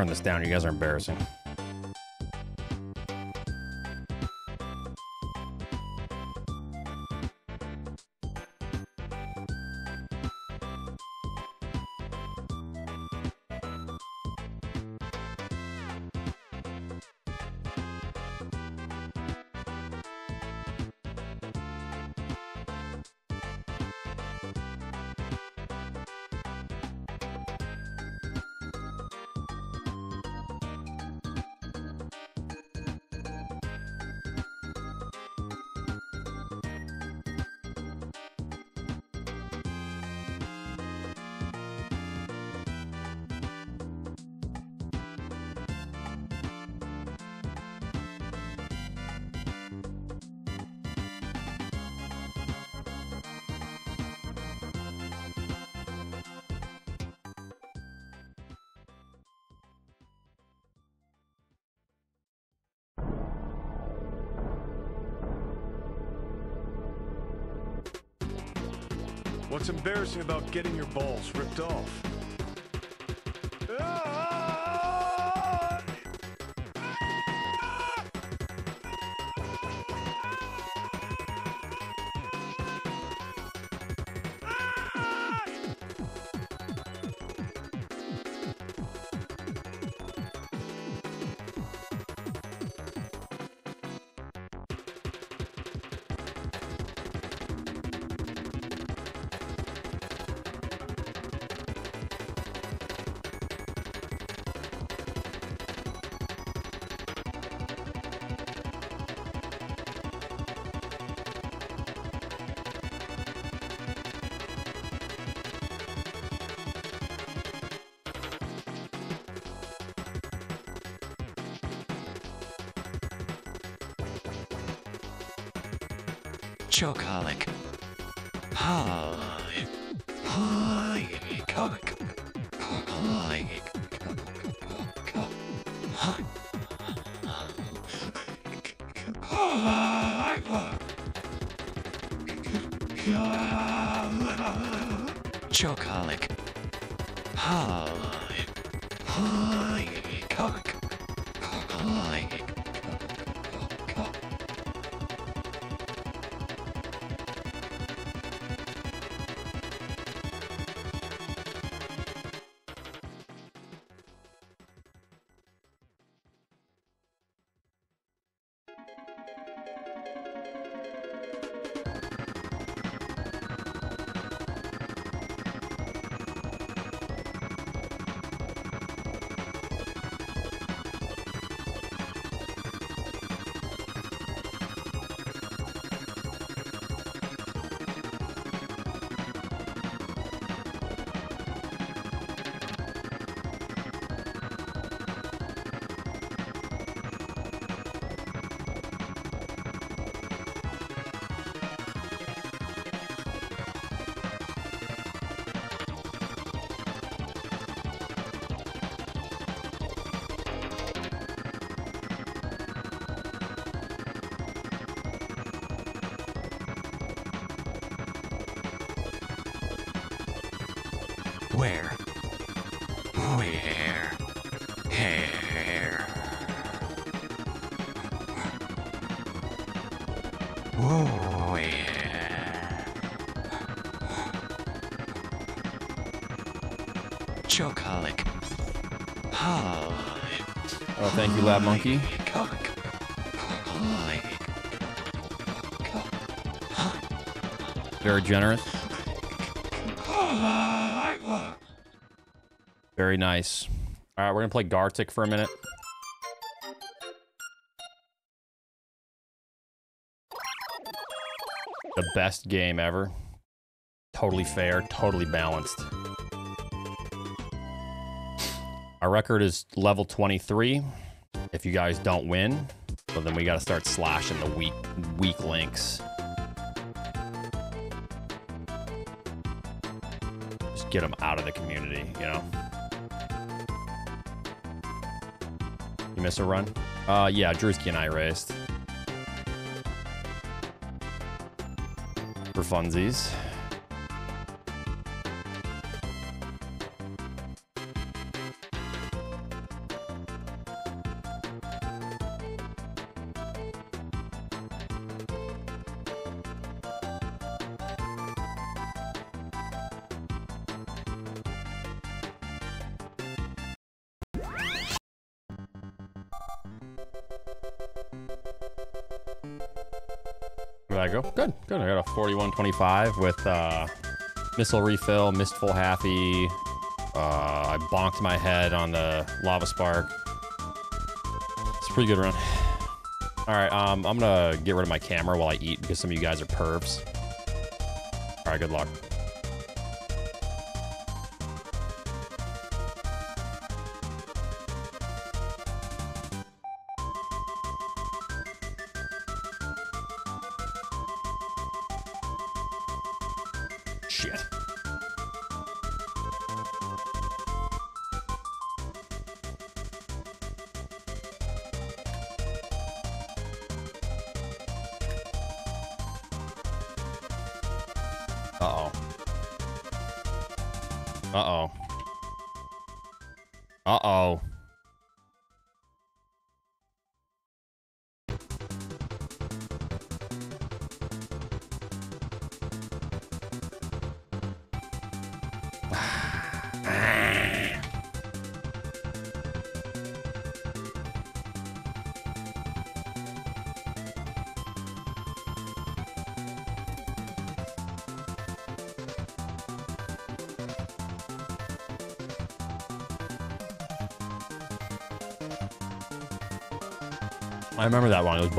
Turn this down. You guys are embarrassing. Embarrassing about getting your balls ripped off? Ah! Chokeaholic. Hi. Hi. Comic. Hi. Chokeaholic. Hi. Oh, thank you, Lab Monkey. Very generous. Very nice. All right, we're gonna play Gartic for a minute. The best game ever. Totally fair, totally balanced. Our record is level 23. If you guys don't win, well then we gotta start slashing the weak weak links. Just get them out of the community, you know? You miss a run? Uh, yeah, Drewski and I raced. For funsies. 4125 with uh, missile refill, mistful happy. Uh, I bonked my head on the lava spark. It's a pretty good run. All right, um, I'm gonna get rid of my camera while I eat because some of you guys are pervs. All right, good luck.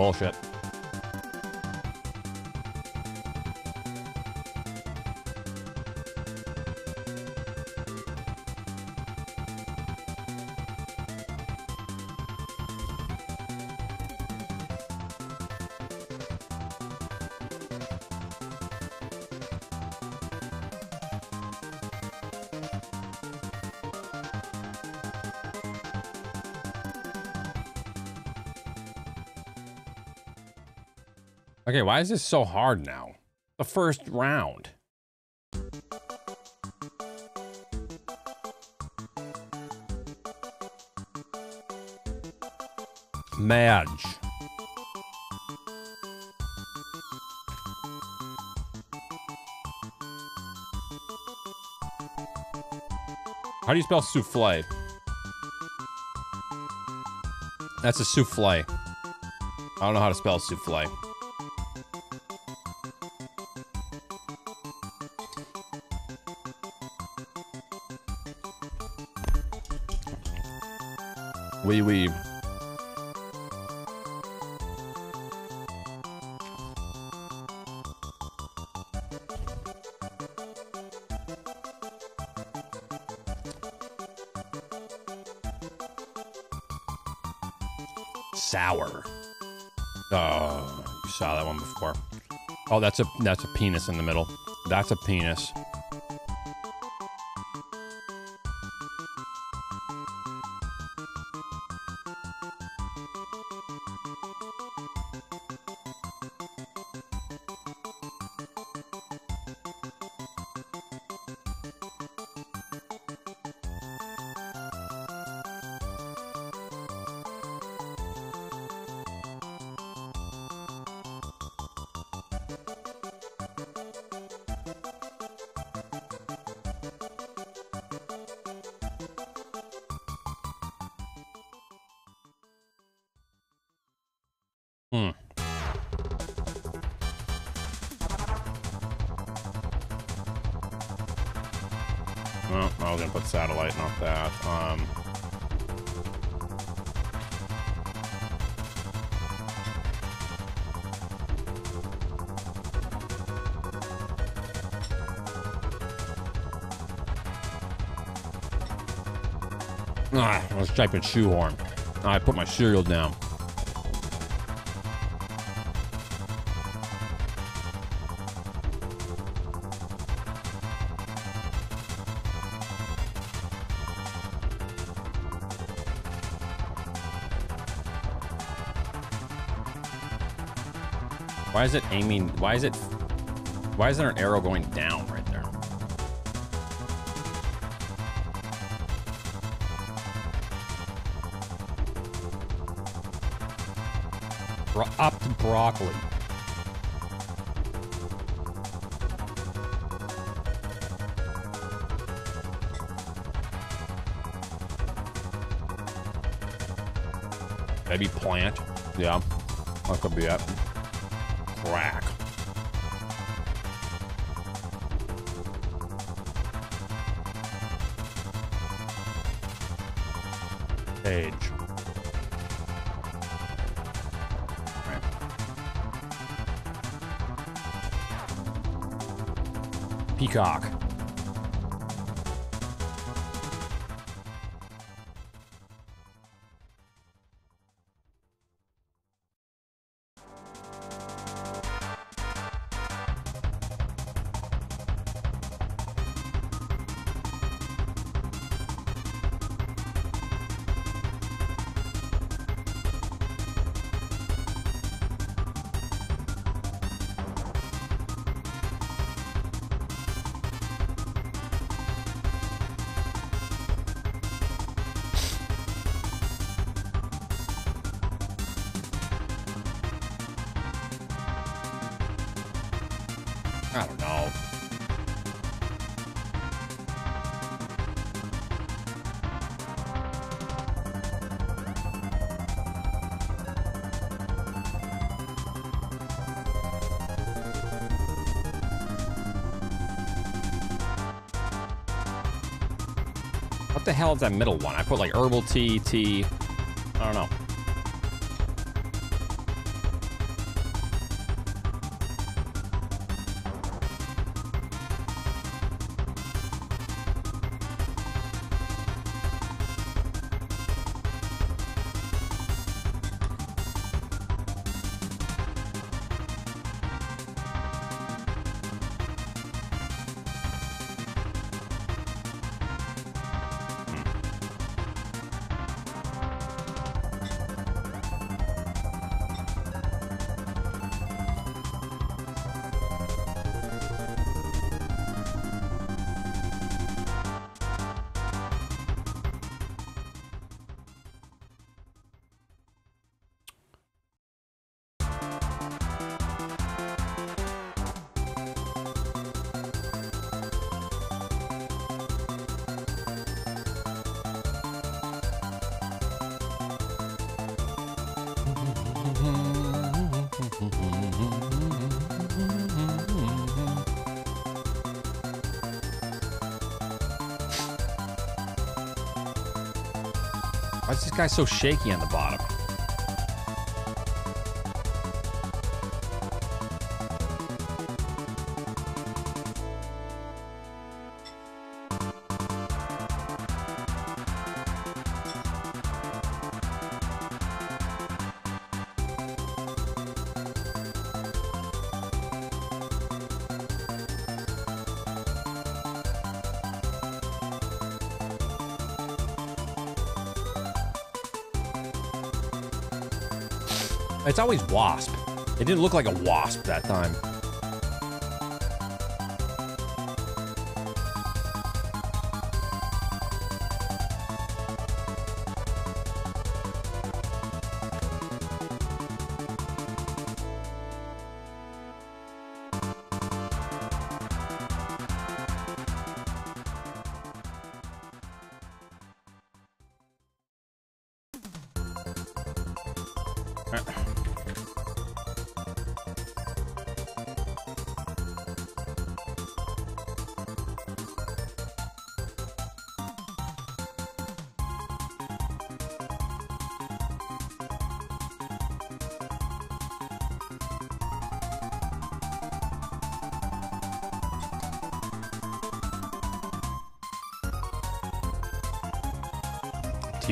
Bullshit. Okay, why is this so hard now? The first round. Madge. How do you spell souffle? That's a souffle. I don't know how to spell souffle. Wee wee. Sour. Oh, you saw that one before. Oh, that's a that's a penis in the middle. That's a penis. I was shoehorn. I put my cereal down. Why is it aiming? Why is it? Why is there an arrow going down broccoli. Maybe plant. Yeah, that could be it. Crack. Page. Peacock. Hell is that middle one? I put like herbal tea, tea. Guy so shaky on the bottom? It's always wasp. It didn't look like a wasp that time.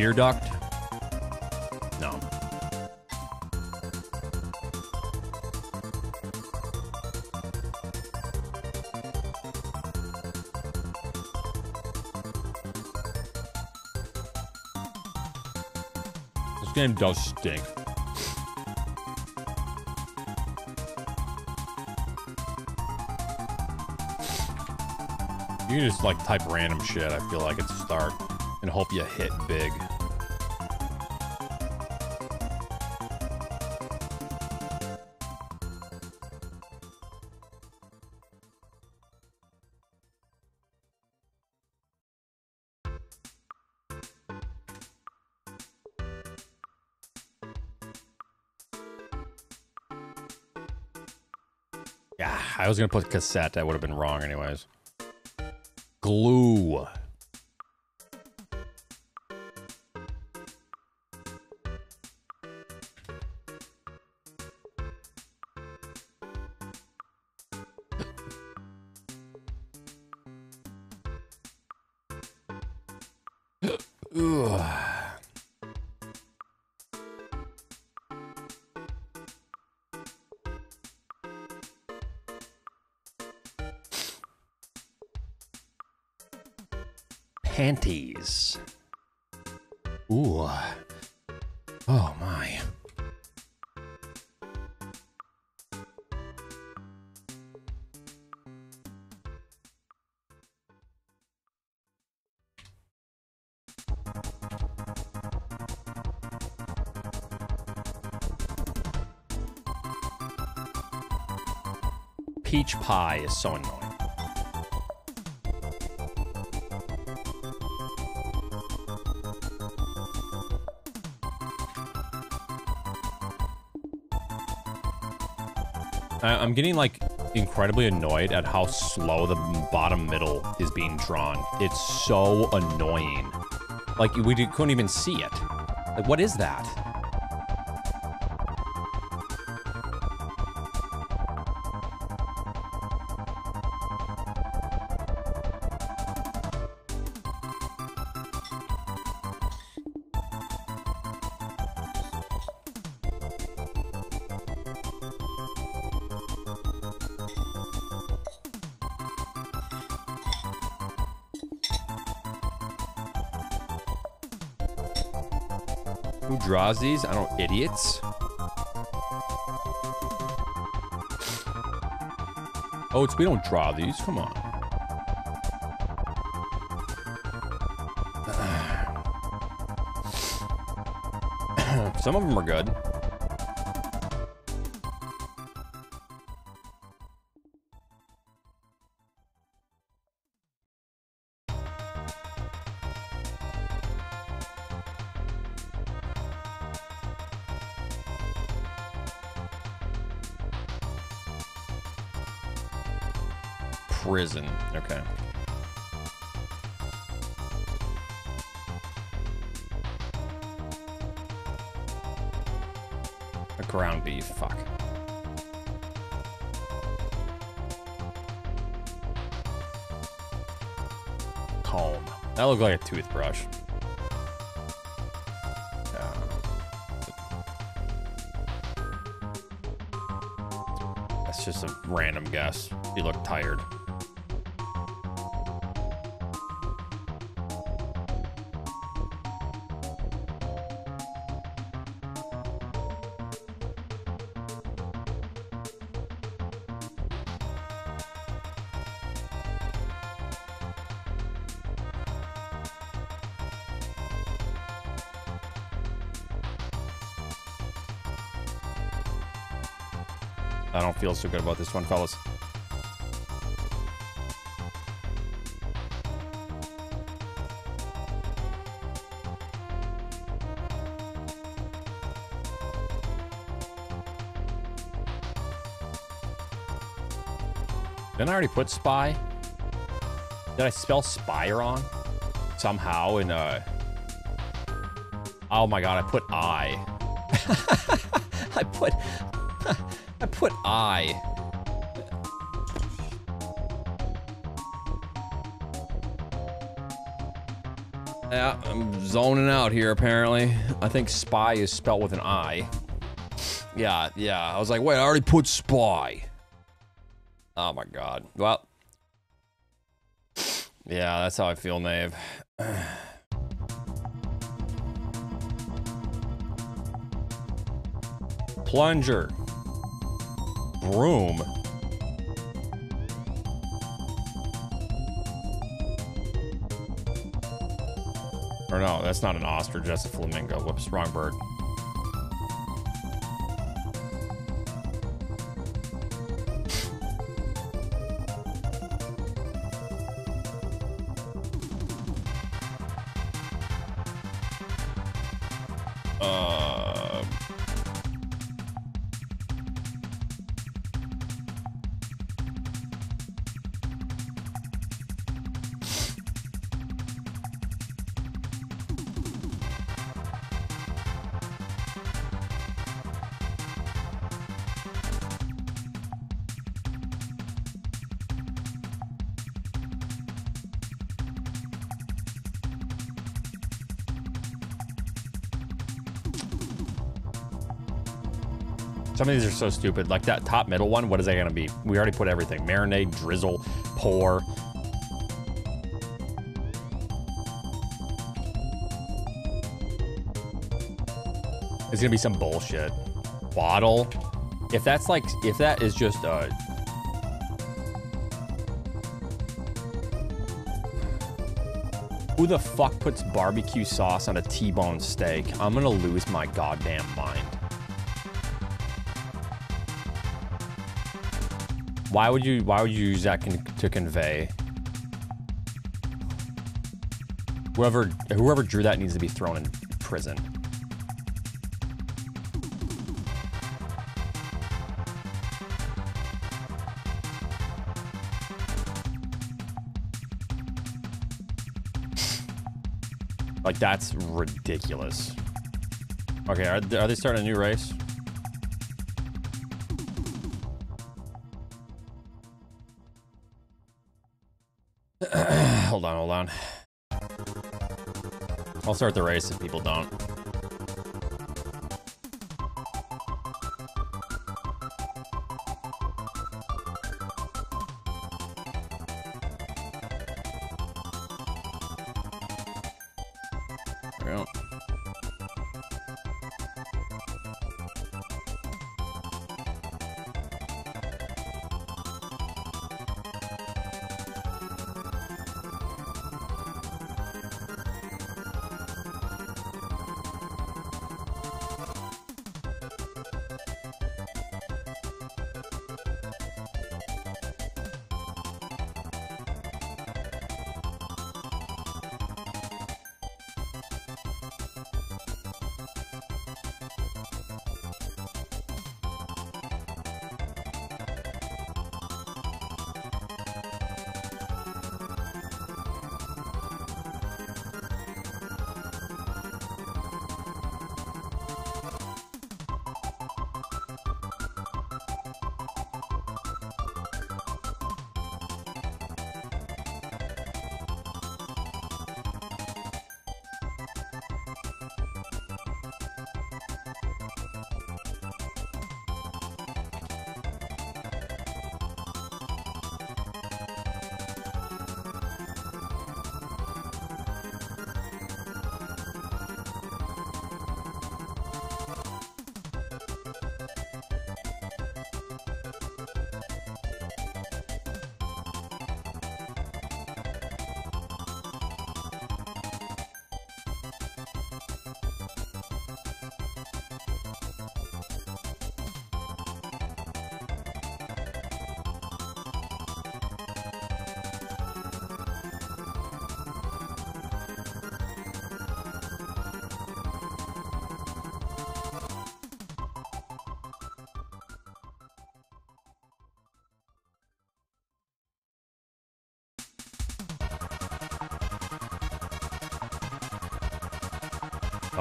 Tear duct? No. This game does stink. You can just like type random shit, I feel like, at the start and hope you hit big. I was gonna put cassette. That would have been wrong, anyways. Glue. Is so annoying. I'm getting like incredibly annoyed at how slow the bottom middle is being drawn. It's so annoying. Like we couldn't even see it. Like what is that? These? I don't idiots. Oh, it's we don't draw these. Come on. (sighs) Some of them are good. Prison. Okay. A ground beef. Fuck. Comb. That looked like a toothbrush. That's just a random guess. You look tired. So good about this one, fellas. Didn't I already put spy? Did I spell spy wrong? Somehow in uh Oh my god, I put I. (laughs) I put I put I. Yeah, I'm zoning out here apparently. I think spy is spelled with an I. Yeah, yeah. I was like, wait, I already put spy. Oh my god. Well. Yeah, that's how I feel, Nave. (sighs) Plunger. Broom. Or no, that's not an ostrich, that's a flamingo. Whoops, wrong bird. Some of these are so stupid. Like that top middle one, what is that gonna be? We already put everything. Marinade, drizzle, pour. It's gonna be some bullshit. Bottle. If that's like, if that is just uh Who the fuck puts barbecue sauce on a T-bone steak? I'm gonna lose my goddamn mind. Why would you why would you use that con to convey? Whoever whoever drew that needs to be thrown in prison. Like that's ridiculous. Okay, are, are they starting a new race? I'll start the race if people don't.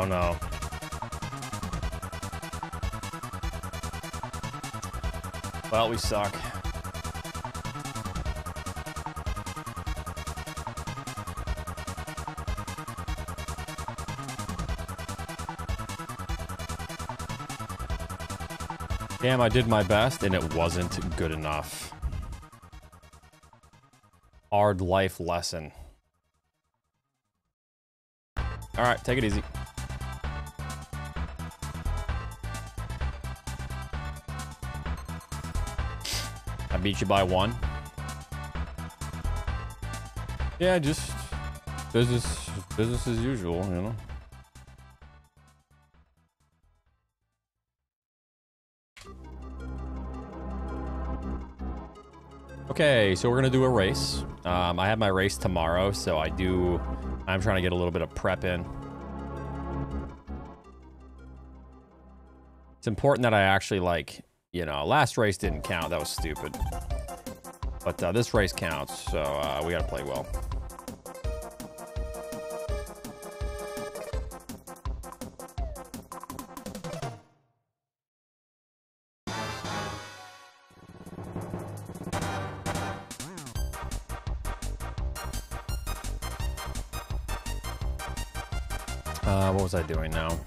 Oh no. Well, we suck. Damn, I did my best and it wasn't good enough. Hard life lesson. All right, take it easy. Beat you by one. Yeah, just business business as usual, you know. Okay, so we're gonna do a race. Um, I have my race tomorrow, so I do. I'm trying to get a little bit of prep in. It's important that I actually like, you know, last race didn't count. That was stupid. But uh, this race counts, so uh, we gotta play well. Uh, what was I doing now?